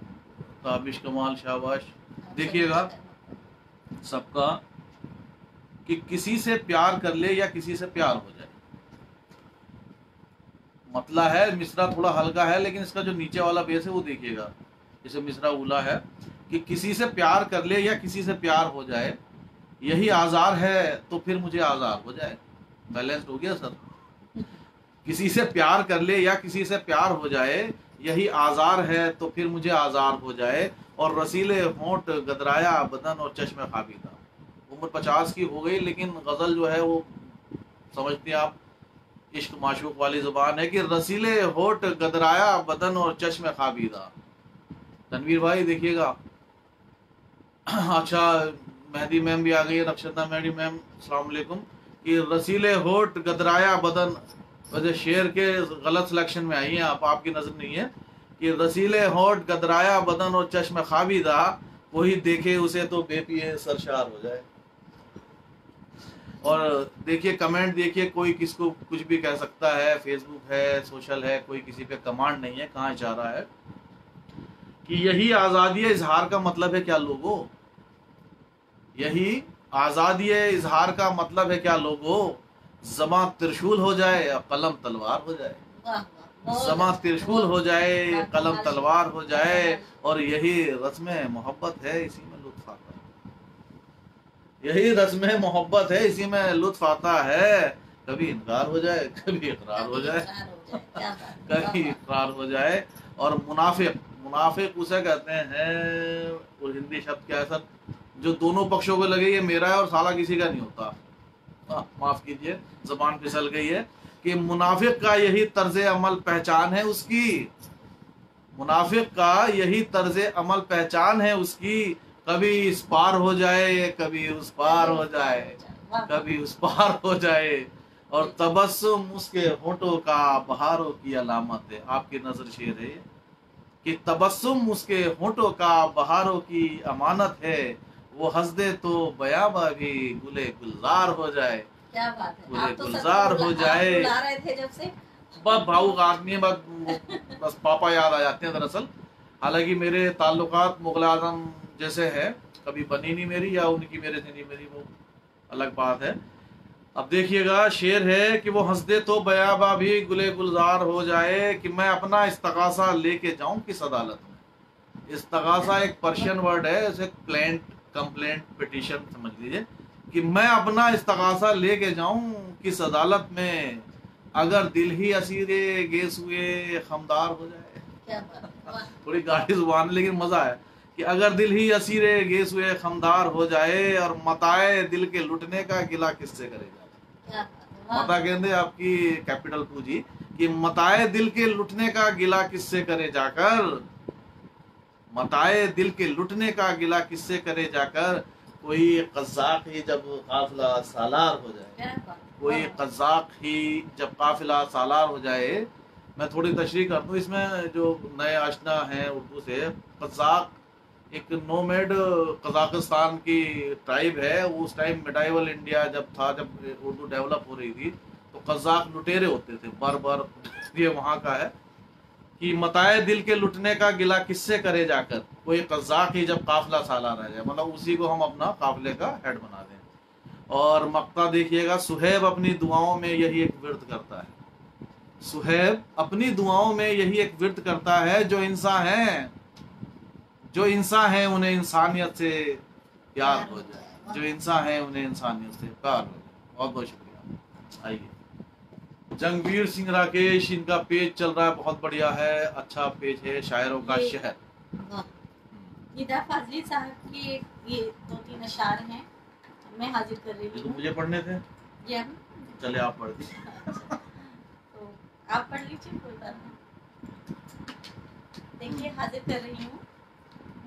ताबिश कमाल शाबाश। देखिएगा सबका कि किसी से प्यार कर ले या किसी से प्यार हो जाए। मतला है मिसरा थोड़ा हल्का है लेकिन इसका जो नीचे वाला बेस है वो देखिएगा। जैसे मिसरा उला है, कि किसी से प्यार कर ले या किसी से प्यार हो जाए, यही आजार है तो फिर मुझे आजार हो जाए। बैलेंस्ड हो गया सर। किसी से प्यार कर ले या किसी से प्यार हो जाए, यही आजार है तो फिर मुझे आजार हो जाए। और रसीले होंठ गदराया बदन और चश्मे खाबीदा उम्र पचास की हो गई, लेकिन गज़ल जो है वो समझते हैं आप, इश्क माशूक वाली ज़ुबान है कि रसीले होठ गदराया बदन और चश्मे खाबीदा तनवीर भाई, देखिएगा। अच्छा मेहदी मैम भी आ गई है, नक्षत्रा मेहदी मैम, अस्सलाम वालेकुम। कि रसीले होठ गदराया बदन वैसे शेर के गलत सिलेक्शन में आई हैं, आप, आपकी नज़र नहीं है। कि रसीले होठ गदराया बदन और चश्म खाबीदा वही देखे उसे तो बेपिए सरशार हो जाए। और देखिए कमेंट देखिए, कोई किसको कुछ भी कह सकता है फेसबुक है सोशल है, कोई किसी पे कमांड नहीं है, कहाँ जा रहा है। कि यही आज़ादी इजहार का मतलब है क्या लोगो? यही आज़ादी इजहार का मतलब है क्या लोगो? जमा त्रिशूल हो जाए या कलम तलवार हो जाए। जमा अच्छा, त्रिशूल हो जाए अच्छा, कलम तलवार हो जाए अच्छा। और यही रस्म मोहब्बत है इसी में लुत्फ आता है। यही रस्म मोहब्बत है इसी में लुत्फ आता है। कभी इनकार हो जाए कभी इकरार हो जाए। जाए, कभी इकरार हो जाए और मुनाफिक मुनाफिक उसे कहते हैं और हिंदी शब्द क्या है सर? जो दोनों पक्षों को लगे ये मेरा है और साला किसी का नहीं होता। हाँ, माफ़ कीजिए जबान फिसल गई है कि मुनाफिक का यही तर्ज अमल पहचान है उसकी। मुनाफिक का यही तर्ज अमल पहचान है उसकी। कभी इस पार हो जाए कभी उस पार हो जाए कभी उस पार हो जाए। और तबस्सुम उसके होठों का बहारों की अलामत है। आपकी नज़र शेर है कि तबस्सुम उसके होठों का बहारों की अमानत है। वो हंस दे तो बयाबा भी गुले गुलजार हो जाए। क्या बात है। आप तो गुलजार हो जाए। बस भावुक आदमी है बस बस पापा याद आ जाते हैं दरअसल। हालाँकि मेरे ताल्लुकात मुगल आज़म जैसे है कभी बनी नहीं मेरी या उनकी मेरे से नहीं मेरी वो अलग बात है। अब देखिएगा, शेर है कि वो हंस दे तो बयाबा भी गुले गुलजार हो जाए कि मैं अपना इस्तगासा लेके जाऊँ किस अदालत में? इस्तगासा एक पर्शियन वर्ड है, इसे प्लेंट, कंप्लेंट, पिटिशन समझ लीजिए कि मैं अपना इस्तगासा लेके जाऊँ किस अदालत में? अगर दिल ही असीरे गेस हुए खमदार हो जाए। थोड़ी गाड़ी ज़ुबान, लेकिन मज़ा है कि अगर दिल ही असीरे गेस हुए खमदार हो जाए और मताए दिल के लुटने का गिला किससे करेगा? मता कहते आपकी कैपिटल पूंजी कि मताए दिल के लुटने का गिला किससे करे जाकर? मताए दिल के लुटने का गिला किससे करे जाकर? कोई कज़ाक ही जब काफिला सालार हो जाए। है, कोई वाह, कज़ाक ही जब काफिला सालार हो जाए। मैं थोड़ी तशरी कर दूँ इसमें जो नए आशना हैं उर्दू से कज़ाक एक नोमेड कजाकिस्तान की ट्राइब है, उस टाइम मिडाइवल इंडिया जब था, जब उर्दू डेवलप हो रही थी तो कज़ाक लुटेरे होते थे बार बार ये वहाँ का है कि मताए दिल के लुटने का गिला किससे करे जाकर? कोई कज़ाक ही जब काफिला साला रह जाए मतलब उसी को हम अपना काफिले का हेड बना दें। और मक्ता देखिएगा, सुहेब अपनी दुआओं में यही एक विरत करता है। सुहेब अपनी दुआओं में यही एक विरत करता है, जो इंसान है। जो इंसान है उन्हें इंसानियत से प्यार हो हो जाए। जो इंसान है उन्हें इंसानियत से प्यार हो जाए। बहुत बहुत शुक्रिया। आइए। जंगवीर सिंह राकेश इनका पेज चल रहा है बहुत बढ़िया है अच्छा पेज है शायरों का शहर। निदा फाजली साहब के ये दो तीन अशार हैं मैं हाजिर कर रही तो मुझे पढ़ने थे। चले आप पढ़ दी अच्छा। तो आप पढ़ लीजिए कोई बात नहीं। देखिए हाजिर कर रही हूँ।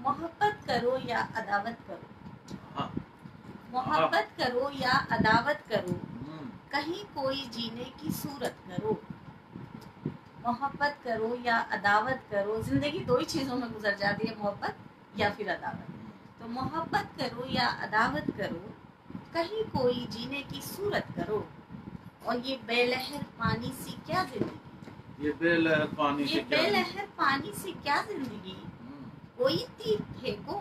मोहब्बत करो या अदावत करो? हाँ। मोहब्बत करो या अदावत करो? हम्म, कहीं कोई जीने की सूरत करो। मोहब्बत करो या अदावत करो। ज़िंदगी दो ही चीज़ों में गुजर जाती है मोहब्बत या फिर अदावत। तो मोहब्बत करो या अदावत करो कहीं कोई जीने की सूरत करो। और ये बेलहर पानी सी क्या ज़िंदगी? ये बेलहर पानी से ये क्या बेलहर पानी सी क्या ज़िंदगी? कोई तीर फेंको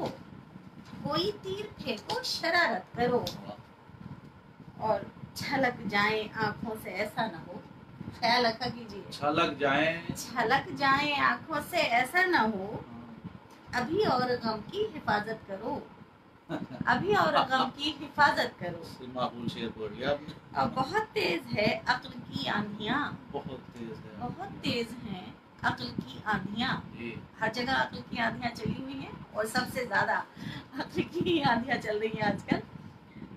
कोई तीर फेंको शरारत करो। और छलक जाए आँखों से ऐसा ना हो। ख्याल रखा कीजिए। छलक जाए। छलक जाए आँखों से ऐसा ना हो। अभी और गम की हिफाजत करो। अभी और गम की हिफाजत करो। माकूल शेर बोल गया आपने। बहुत तेज है अक्ल की आंधियाँ। बहुत तेज है। बहुत तेज हैं। अक्ल की आंधियाँ। हर जगह अक्ल की आंधियाँ चली हुई हैं और सबसे ज़्यादा अक्ल की आंधियाँ चल रही हैं आजकल।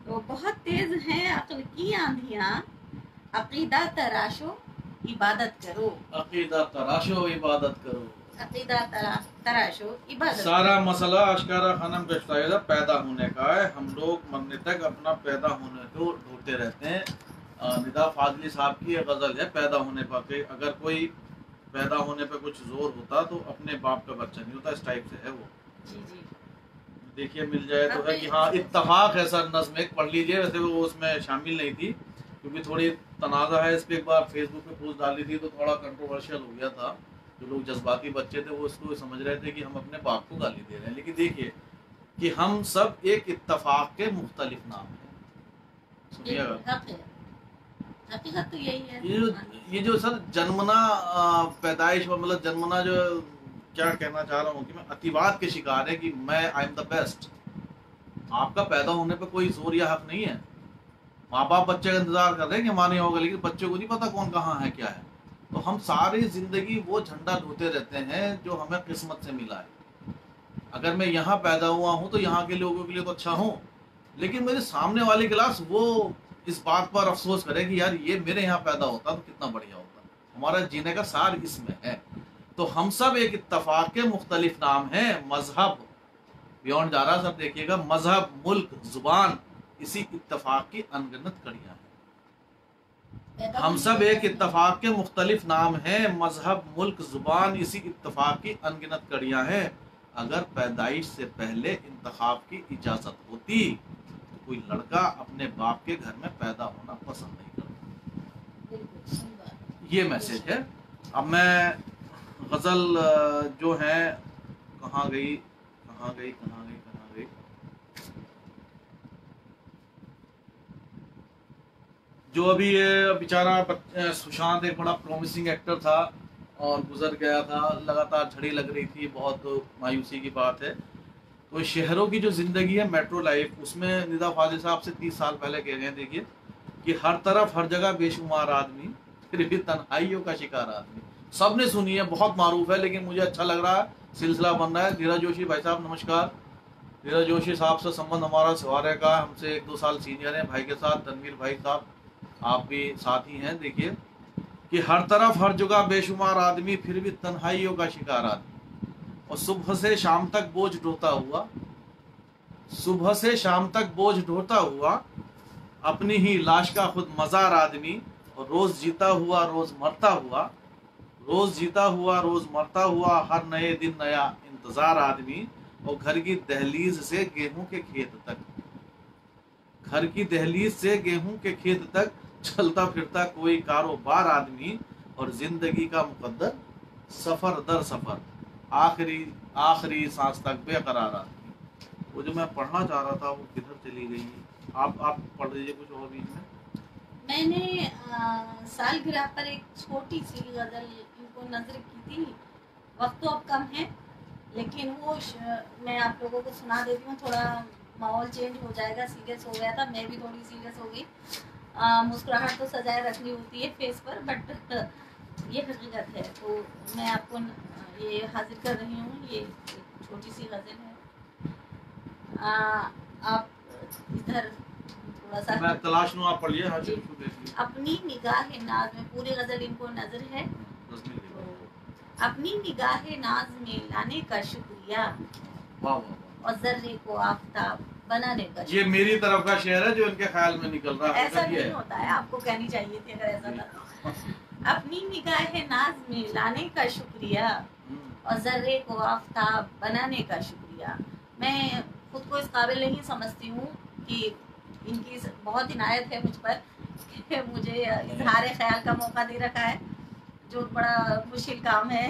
तो बहुत तेज हैं अक्ल की आंधियाँ। अकीदा तराशो इबादत करो। अकीदा तराशो इबादत करो। अकीदा तरा, तराशो इबादत सारा मसला अशकारा खनम का पैदा होने का है। हम लोग मरने तक अपना पैदा होने को ढूंढते रहते हैं। निदा फाजली साहब की गज़ल है पैदा होने पर अगर कोई पैदा होने पर कुछ ज़ोर होता तो अपने बाप का बच्चा नहीं होता इस टाइप से है वो। जी जी। देखिए मिल जाए तो है कि हाँ इत्तफाक है सर नज्म एक पढ़ लीजिए। वैसे वो उसमें शामिल नहीं थी क्योंकि थोड़ी तनाज़ा है इस पर एक बार फेसबुक पे पोस्ट डाली थी तो थोड़ा कंट्रोवर्शियल हो गया था। जो लोग जज्बाती बच्चे थे वो इसको समझ रहे थे कि हम अपने बाप को गाली दे रहे हैं। लेकिन देखिए कि हम सब एक इतफाक के मुख्तलिफ़ नाम हैं। सुनिएगा। तो यही है। ये जो सर जन्मना पैदाइश मतलब जन्मना जो क्या कहना चाह रहा हूँ कि मैं अतिवाद के शिकार है कि मैं आई एम द बेस्ट आपका पैदा होने पे कोई ज़ोर या हक नहीं है। माँ बाप बच्चे का इंतज़ार कर रहे हैं कि माने होगा, लेकिन बच्चे को नहीं पता कौन कहाँ है, क्या है। तो हम सारी ज़िंदगी वो झंडा ढोते रहते हैं जो हमें किस्मत से मिला है। अगर मैं यहाँ पैदा हुआ हूँ तो यहाँ के लोगों के लिए तो अच्छा हूँ, लेकिन मेरे सामने वाली क्लास वो इस बात पर अफसोस करे कि यार ये मेरे यहाँ पैदा होता तो कितना बढ़िया होता। हमारा जीने का सार इसमें है। तो हम सब एक इतफाक के मुख्तलिफ़ नाम हैं। मज़हब बियॉन्ड जा रहा सब देखिएगा। मज़हब, मुल्क, ज़ुबान, इसी इतफाक की अनगिनत कड़ियाँ हैं। हम सब एक इतफाक के मुख्तलिफ़ नाम हैं। मज़हब, मुल्क, ज़ुबान, इसी इतफाक की अनगिनत कड़ियाँ हैं। अगर पैदाइश से पहले इंतखाब की इजाज़त होती कोई लड़का अपने बाप के घर में पैदा होना पसंद नहीं करता। ये मैसेज है। अब मैं गज़ल जो है, कहाँ गई कहाँ गई कहाँ गई कहाँ गई? जो अभी ये बेचारा सुशांत एक बड़ा प्रॉमिसिंग एक्टर था और गुजर गया था, लगातार झड़ी लग रही थी, बहुत मायूसी की बात है। तो शहरों की जो ज़िंदगी है मेट्रो लाइफ उसमें निदा फाजिल साहब से तीस साल पहले कह रहे हैं, देखिए, कि हर तरफ़, हर जगह बेशुमार आदमी, फिर भी तन्हाइयों का शिकार आदमी। सबने सुनी है, बहुत मारूफ है, लेकिन मुझे अच्छा लग रहा है, सिलसिला बन रहा है। धीरज जोशी भाई साहब, नमस्कार। धीरज जोशी साहब से संबंध हमारा सवार का, हमसे एक दो साल सीनियर हैं, भाई के साथ, तनवीर भाई साहब, आप भी साथी हैं, देखिए, कि हर तरफ़, हर जगह बेशुमार आदमी, फिर भी तन्हाइयों का शिकार आदमी। और सुबह से शाम तक बोझ ढोता हुआ, सुबह से शाम तक बोझ ढोता हुआ, अपनी ही लाश का खुद मजार आदमी, और रोज जीता हुआ, रोज मरता हुआ, रोज जीता हुआ, रोज मरता हुआ, हर नए दिन नया इंतज़ार आदमी, और घर की दहलीज से गेहूँ के खेत तक। घर की दहलीज से गेहूँ के खेत तक चलता फिरता कोई कारोबार आदमी, और ज़िंदगी का मुकद्दर सफ़र दर सफ़र। आखिरी आखिरी सांस तक बेकरार वो जो मैं पढ़ना चाह रहा था वो किधर चली गई है? आप आप पढ़ लीजिए कुछ और बीच में मैंने आ, सालगिरह पर एक छोटी सी गज़ल इनको नज़र की थी। वक्त तो अब कम है लेकिन वो मैं आप लोगों को सुना देती हूँ। थोड़ा माहौल चेंज हो जाएगा सीरियस हो गया था मैं भी थोड़ी सीरियस हो गई। मुस्कुराहट तो सजाए रखनी होती है फेस पर बट ये हकीकत है। तो मैं आपको ये हाजिर कर रही हूँ ये एक छोटी सी गज़ल है। आ, आप इधर थोड़ा सा मैं तलाश आप पढ़िए अपनी निगाह नाज में पूरी गज़ल इनको नज़र है। तो अपनी निगाह नाज में लाने का शुक्रिया। और जर्रे को आफ्ताब बनाने का ये मेरी तरफ़ का शेर है जो इनके ख्याल में निकल रहा है। ऐसा नहीं है। होता है आपको कहनी चाहिए थी अगर ऐसा था तो। अपनी निगाह नाज में लाने का शुक्रिया। और जर्रे को आफ्ताब बनाने का शुक्रिया। मैं खुद को इस काबिल नहीं समझती हूँ कि इनकी बहुत इनायत है मुझ पर कि मुझे इजहार ख्याल का मौका दे रखा है जो बड़ा मुश्किल काम है।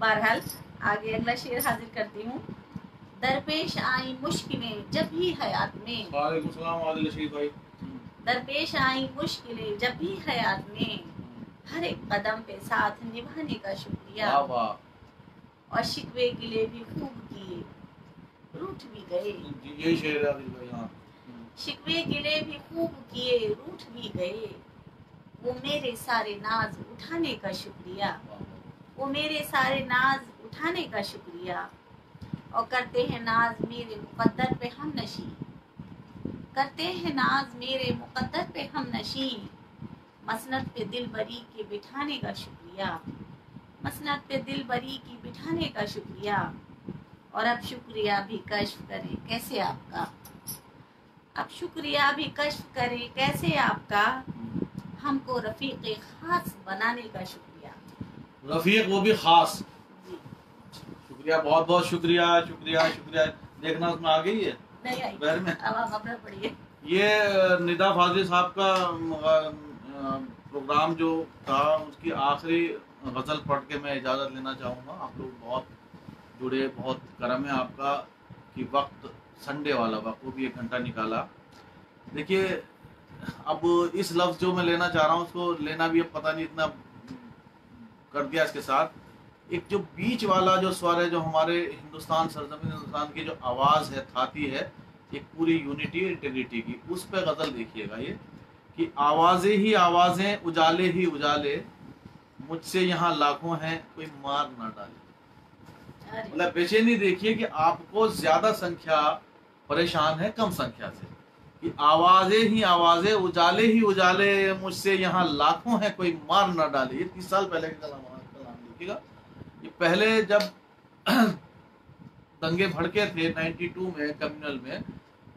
बहरहाल आगे अगला शेर हाजिर करती हूँ। दरपेश आई मुश्किलें जब भी हयात में। दरपेश आई मुश्किलें जब भी हयात में। हर एक कदम पे साथ निभाने का शुक्रिया। वाह वाह। और शिकवे गिले भी खूब किए। रूठ भी गए। है। शिकवे गिले भी खूब किए रूठ भी गए। वो मेरे सारे नाज उठाने का शुक्रिया। वो मेरे सारे नाज उठाने का शुक्रिया। और करते हैं नाज मेरे मुकद्दर पे हम नशी करते हैं नाज मेरे मुकद्दर पे हम नशी मसनत पे दिल बरी के बिठाने का शुक्रिया। मसनत पे दिल बरी की बिठाने का शुक्रिया। और अब शुक्रिया भी कश्फ करे कैसे आपका? अब शुक्रिया भी कश्फ करे कैसे आपका? हमको रफीक खास बनाने का शुक्रिया। रफीक वो भी खास। शुक्रिया बहुत बहुत शुक्रिया शुक्रिया शुक्रिया। देखना उसमें आ गई है? नहीं आई। में? अब आप अपना पढ़िए। ये निदा फाजिल साहब का प्रोग्राम जो था उसकी आखिरी गज़ल पढ़ के मैं इजाज़त लेना चाहूँगा। आप लोग बहुत जुड़े, बहुत करम है आपका कि वक्त संडे वाला वक्त, वो भी एक घंटा निकाला। देखिए, अब इस लफ्ज़ जो मैं लेना चाह रहा हूँ, उसको लेना भी अब पता नहीं इतना कर दिया इसके साथ। एक जो बीच वाला जो स्वर है, जो हमारे हिंदुस्तान, सरजमीन हिंदुस्तान की जो आवाज़ है, थाती है, एक पूरी यूनिटी इंटीग्रिटी की, उस पर गज़ल देखिएगा ये, कि आवाज़ें ही आवाज़ें, उजाले ही उजाले मुझसे यहाँ लाखों हैं कोई मार ना डाले। मतलब बेचैनी देखिए कि आपको ज़्यादा संख्या परेशान है कम संख्या से। कि आवाज़ें ही आवाज़ें उजाले ही उजाले मुझसे यहाँ लाखों हैं कोई मार ना डाले। ये तीस साल पहले का कलाम कलाम देखिएगा। ये पहले जब दंगे भड़के थे 92 में कम्युनल में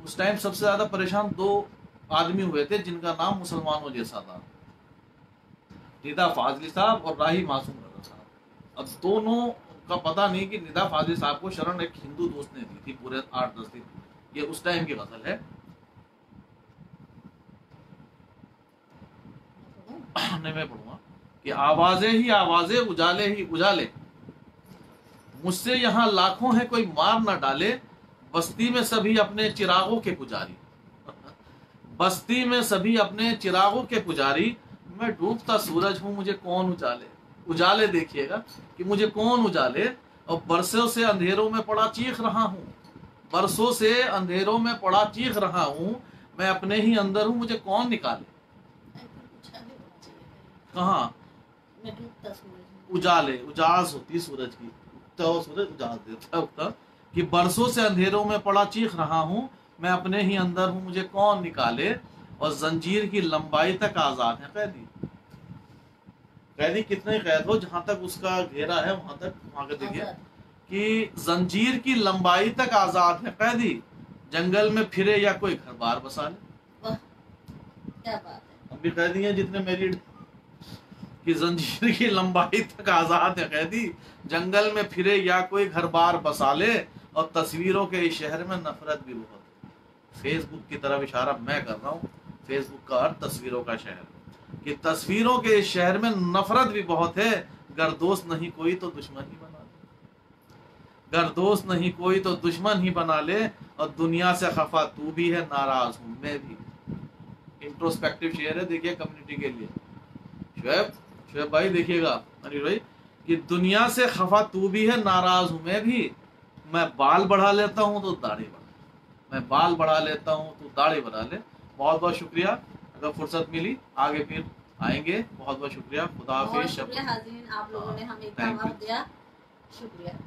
उस टाइम सबसे ज़्यादा परेशान दो आदमी हुए थे जिनका नाम मुसलमानों जैसा था। निदा फाजली साहब और राही मासूम रजा साहब। अब दोनों का पता नहीं कि निदा फाजली साहब को शरण एक हिंदू दोस्त ने दी थी पूरे आठ दस दिन। ये उस टाइम की गज़ल है। मैं पढ़ूँगा कि आवाज़ें ही आवाज़ें, उजाले ही उजाले। मुझसे यहाँ लाखों है, कोई मार ना डाले। बस्ती में सभी अपने चिरागों के पुजारी। बस्ती में सभी अपने चिरागों के पुजारी। मैं डूबता सूरज हूँ मुझे कौन उजाले? उजाले देखिएगा कि मुझे कौन उजाले? और बरसों से अंधेरों में पड़ा चीख रहा हूँ। बरसों से अंधेरों में पड़ा चीख रहा हूँ। मैं अपने ही अंदर हूँ मुझे कौन निकाले? कहाँ। उजाले उजास होती सूरज की। हुआ सूरज उजास देता उगता। कि बरसों से अंधेरों में पड़ा चीख रहा हूँ। मैं अपने ही अंदर हूँ मुझे कौन निकाले? और जंजीर की लंबाई तक आज़ाद है कैदी। कैदी कितने कैद हो जहाँ तक उसका घेरा है वहाँ तक वहाँ का देखिए कि जंजीर की लंबाई तक आज़ाद है कैदी। जंगल में फिरे या कोई घर बार बसा ले। वाह क्या बात है। भी कैदी हैं जितने मेरिड कि जंजीर की लंबाई तक आज़ाद है कैदी। जंगल में फिरे या कोई घर बार बसा ले और तस्वीरों के इस शहर में नफरत भी बहुत फेसबुक की तरफ़ इशारा मैं कर रहा हूँ। फेसबुक का अर्थ तस्वीरों का शहर। कि तस्वीरों के इस शहर में नफरत भी बहुत है। गर दोस्त नहीं कोई तो दुश्मन ही बना ले। गर दोस्त नहीं कोई तो दुश्मन ही बना ले। और दुनिया से खफा तू भी है, नाराज़ हूँ मैं भी। इंट्रोस्पेक्टिव शेयर है, देखिए कम्युनिटी के लिए। शुएब शुएब भाई, देखिएगा। अनिल भाई, कि दुनिया से खफा तू भी है, नाराज़ हूँ मैं भी। मैं बाल बढ़ा लेता हूँ तो दाढ़ी बढ़ा मैं बाल बढ़ा लेता हूँ तो दाढ़ी बढ़ा ले। बहुत बहुत शुक्रिया अगर फुर्सत मिली आगे फिर आएँगे। बहुत बहुत शुक्रिया खुदा हाफिज आप लोगों ने हमें दिया। शुक्रिया।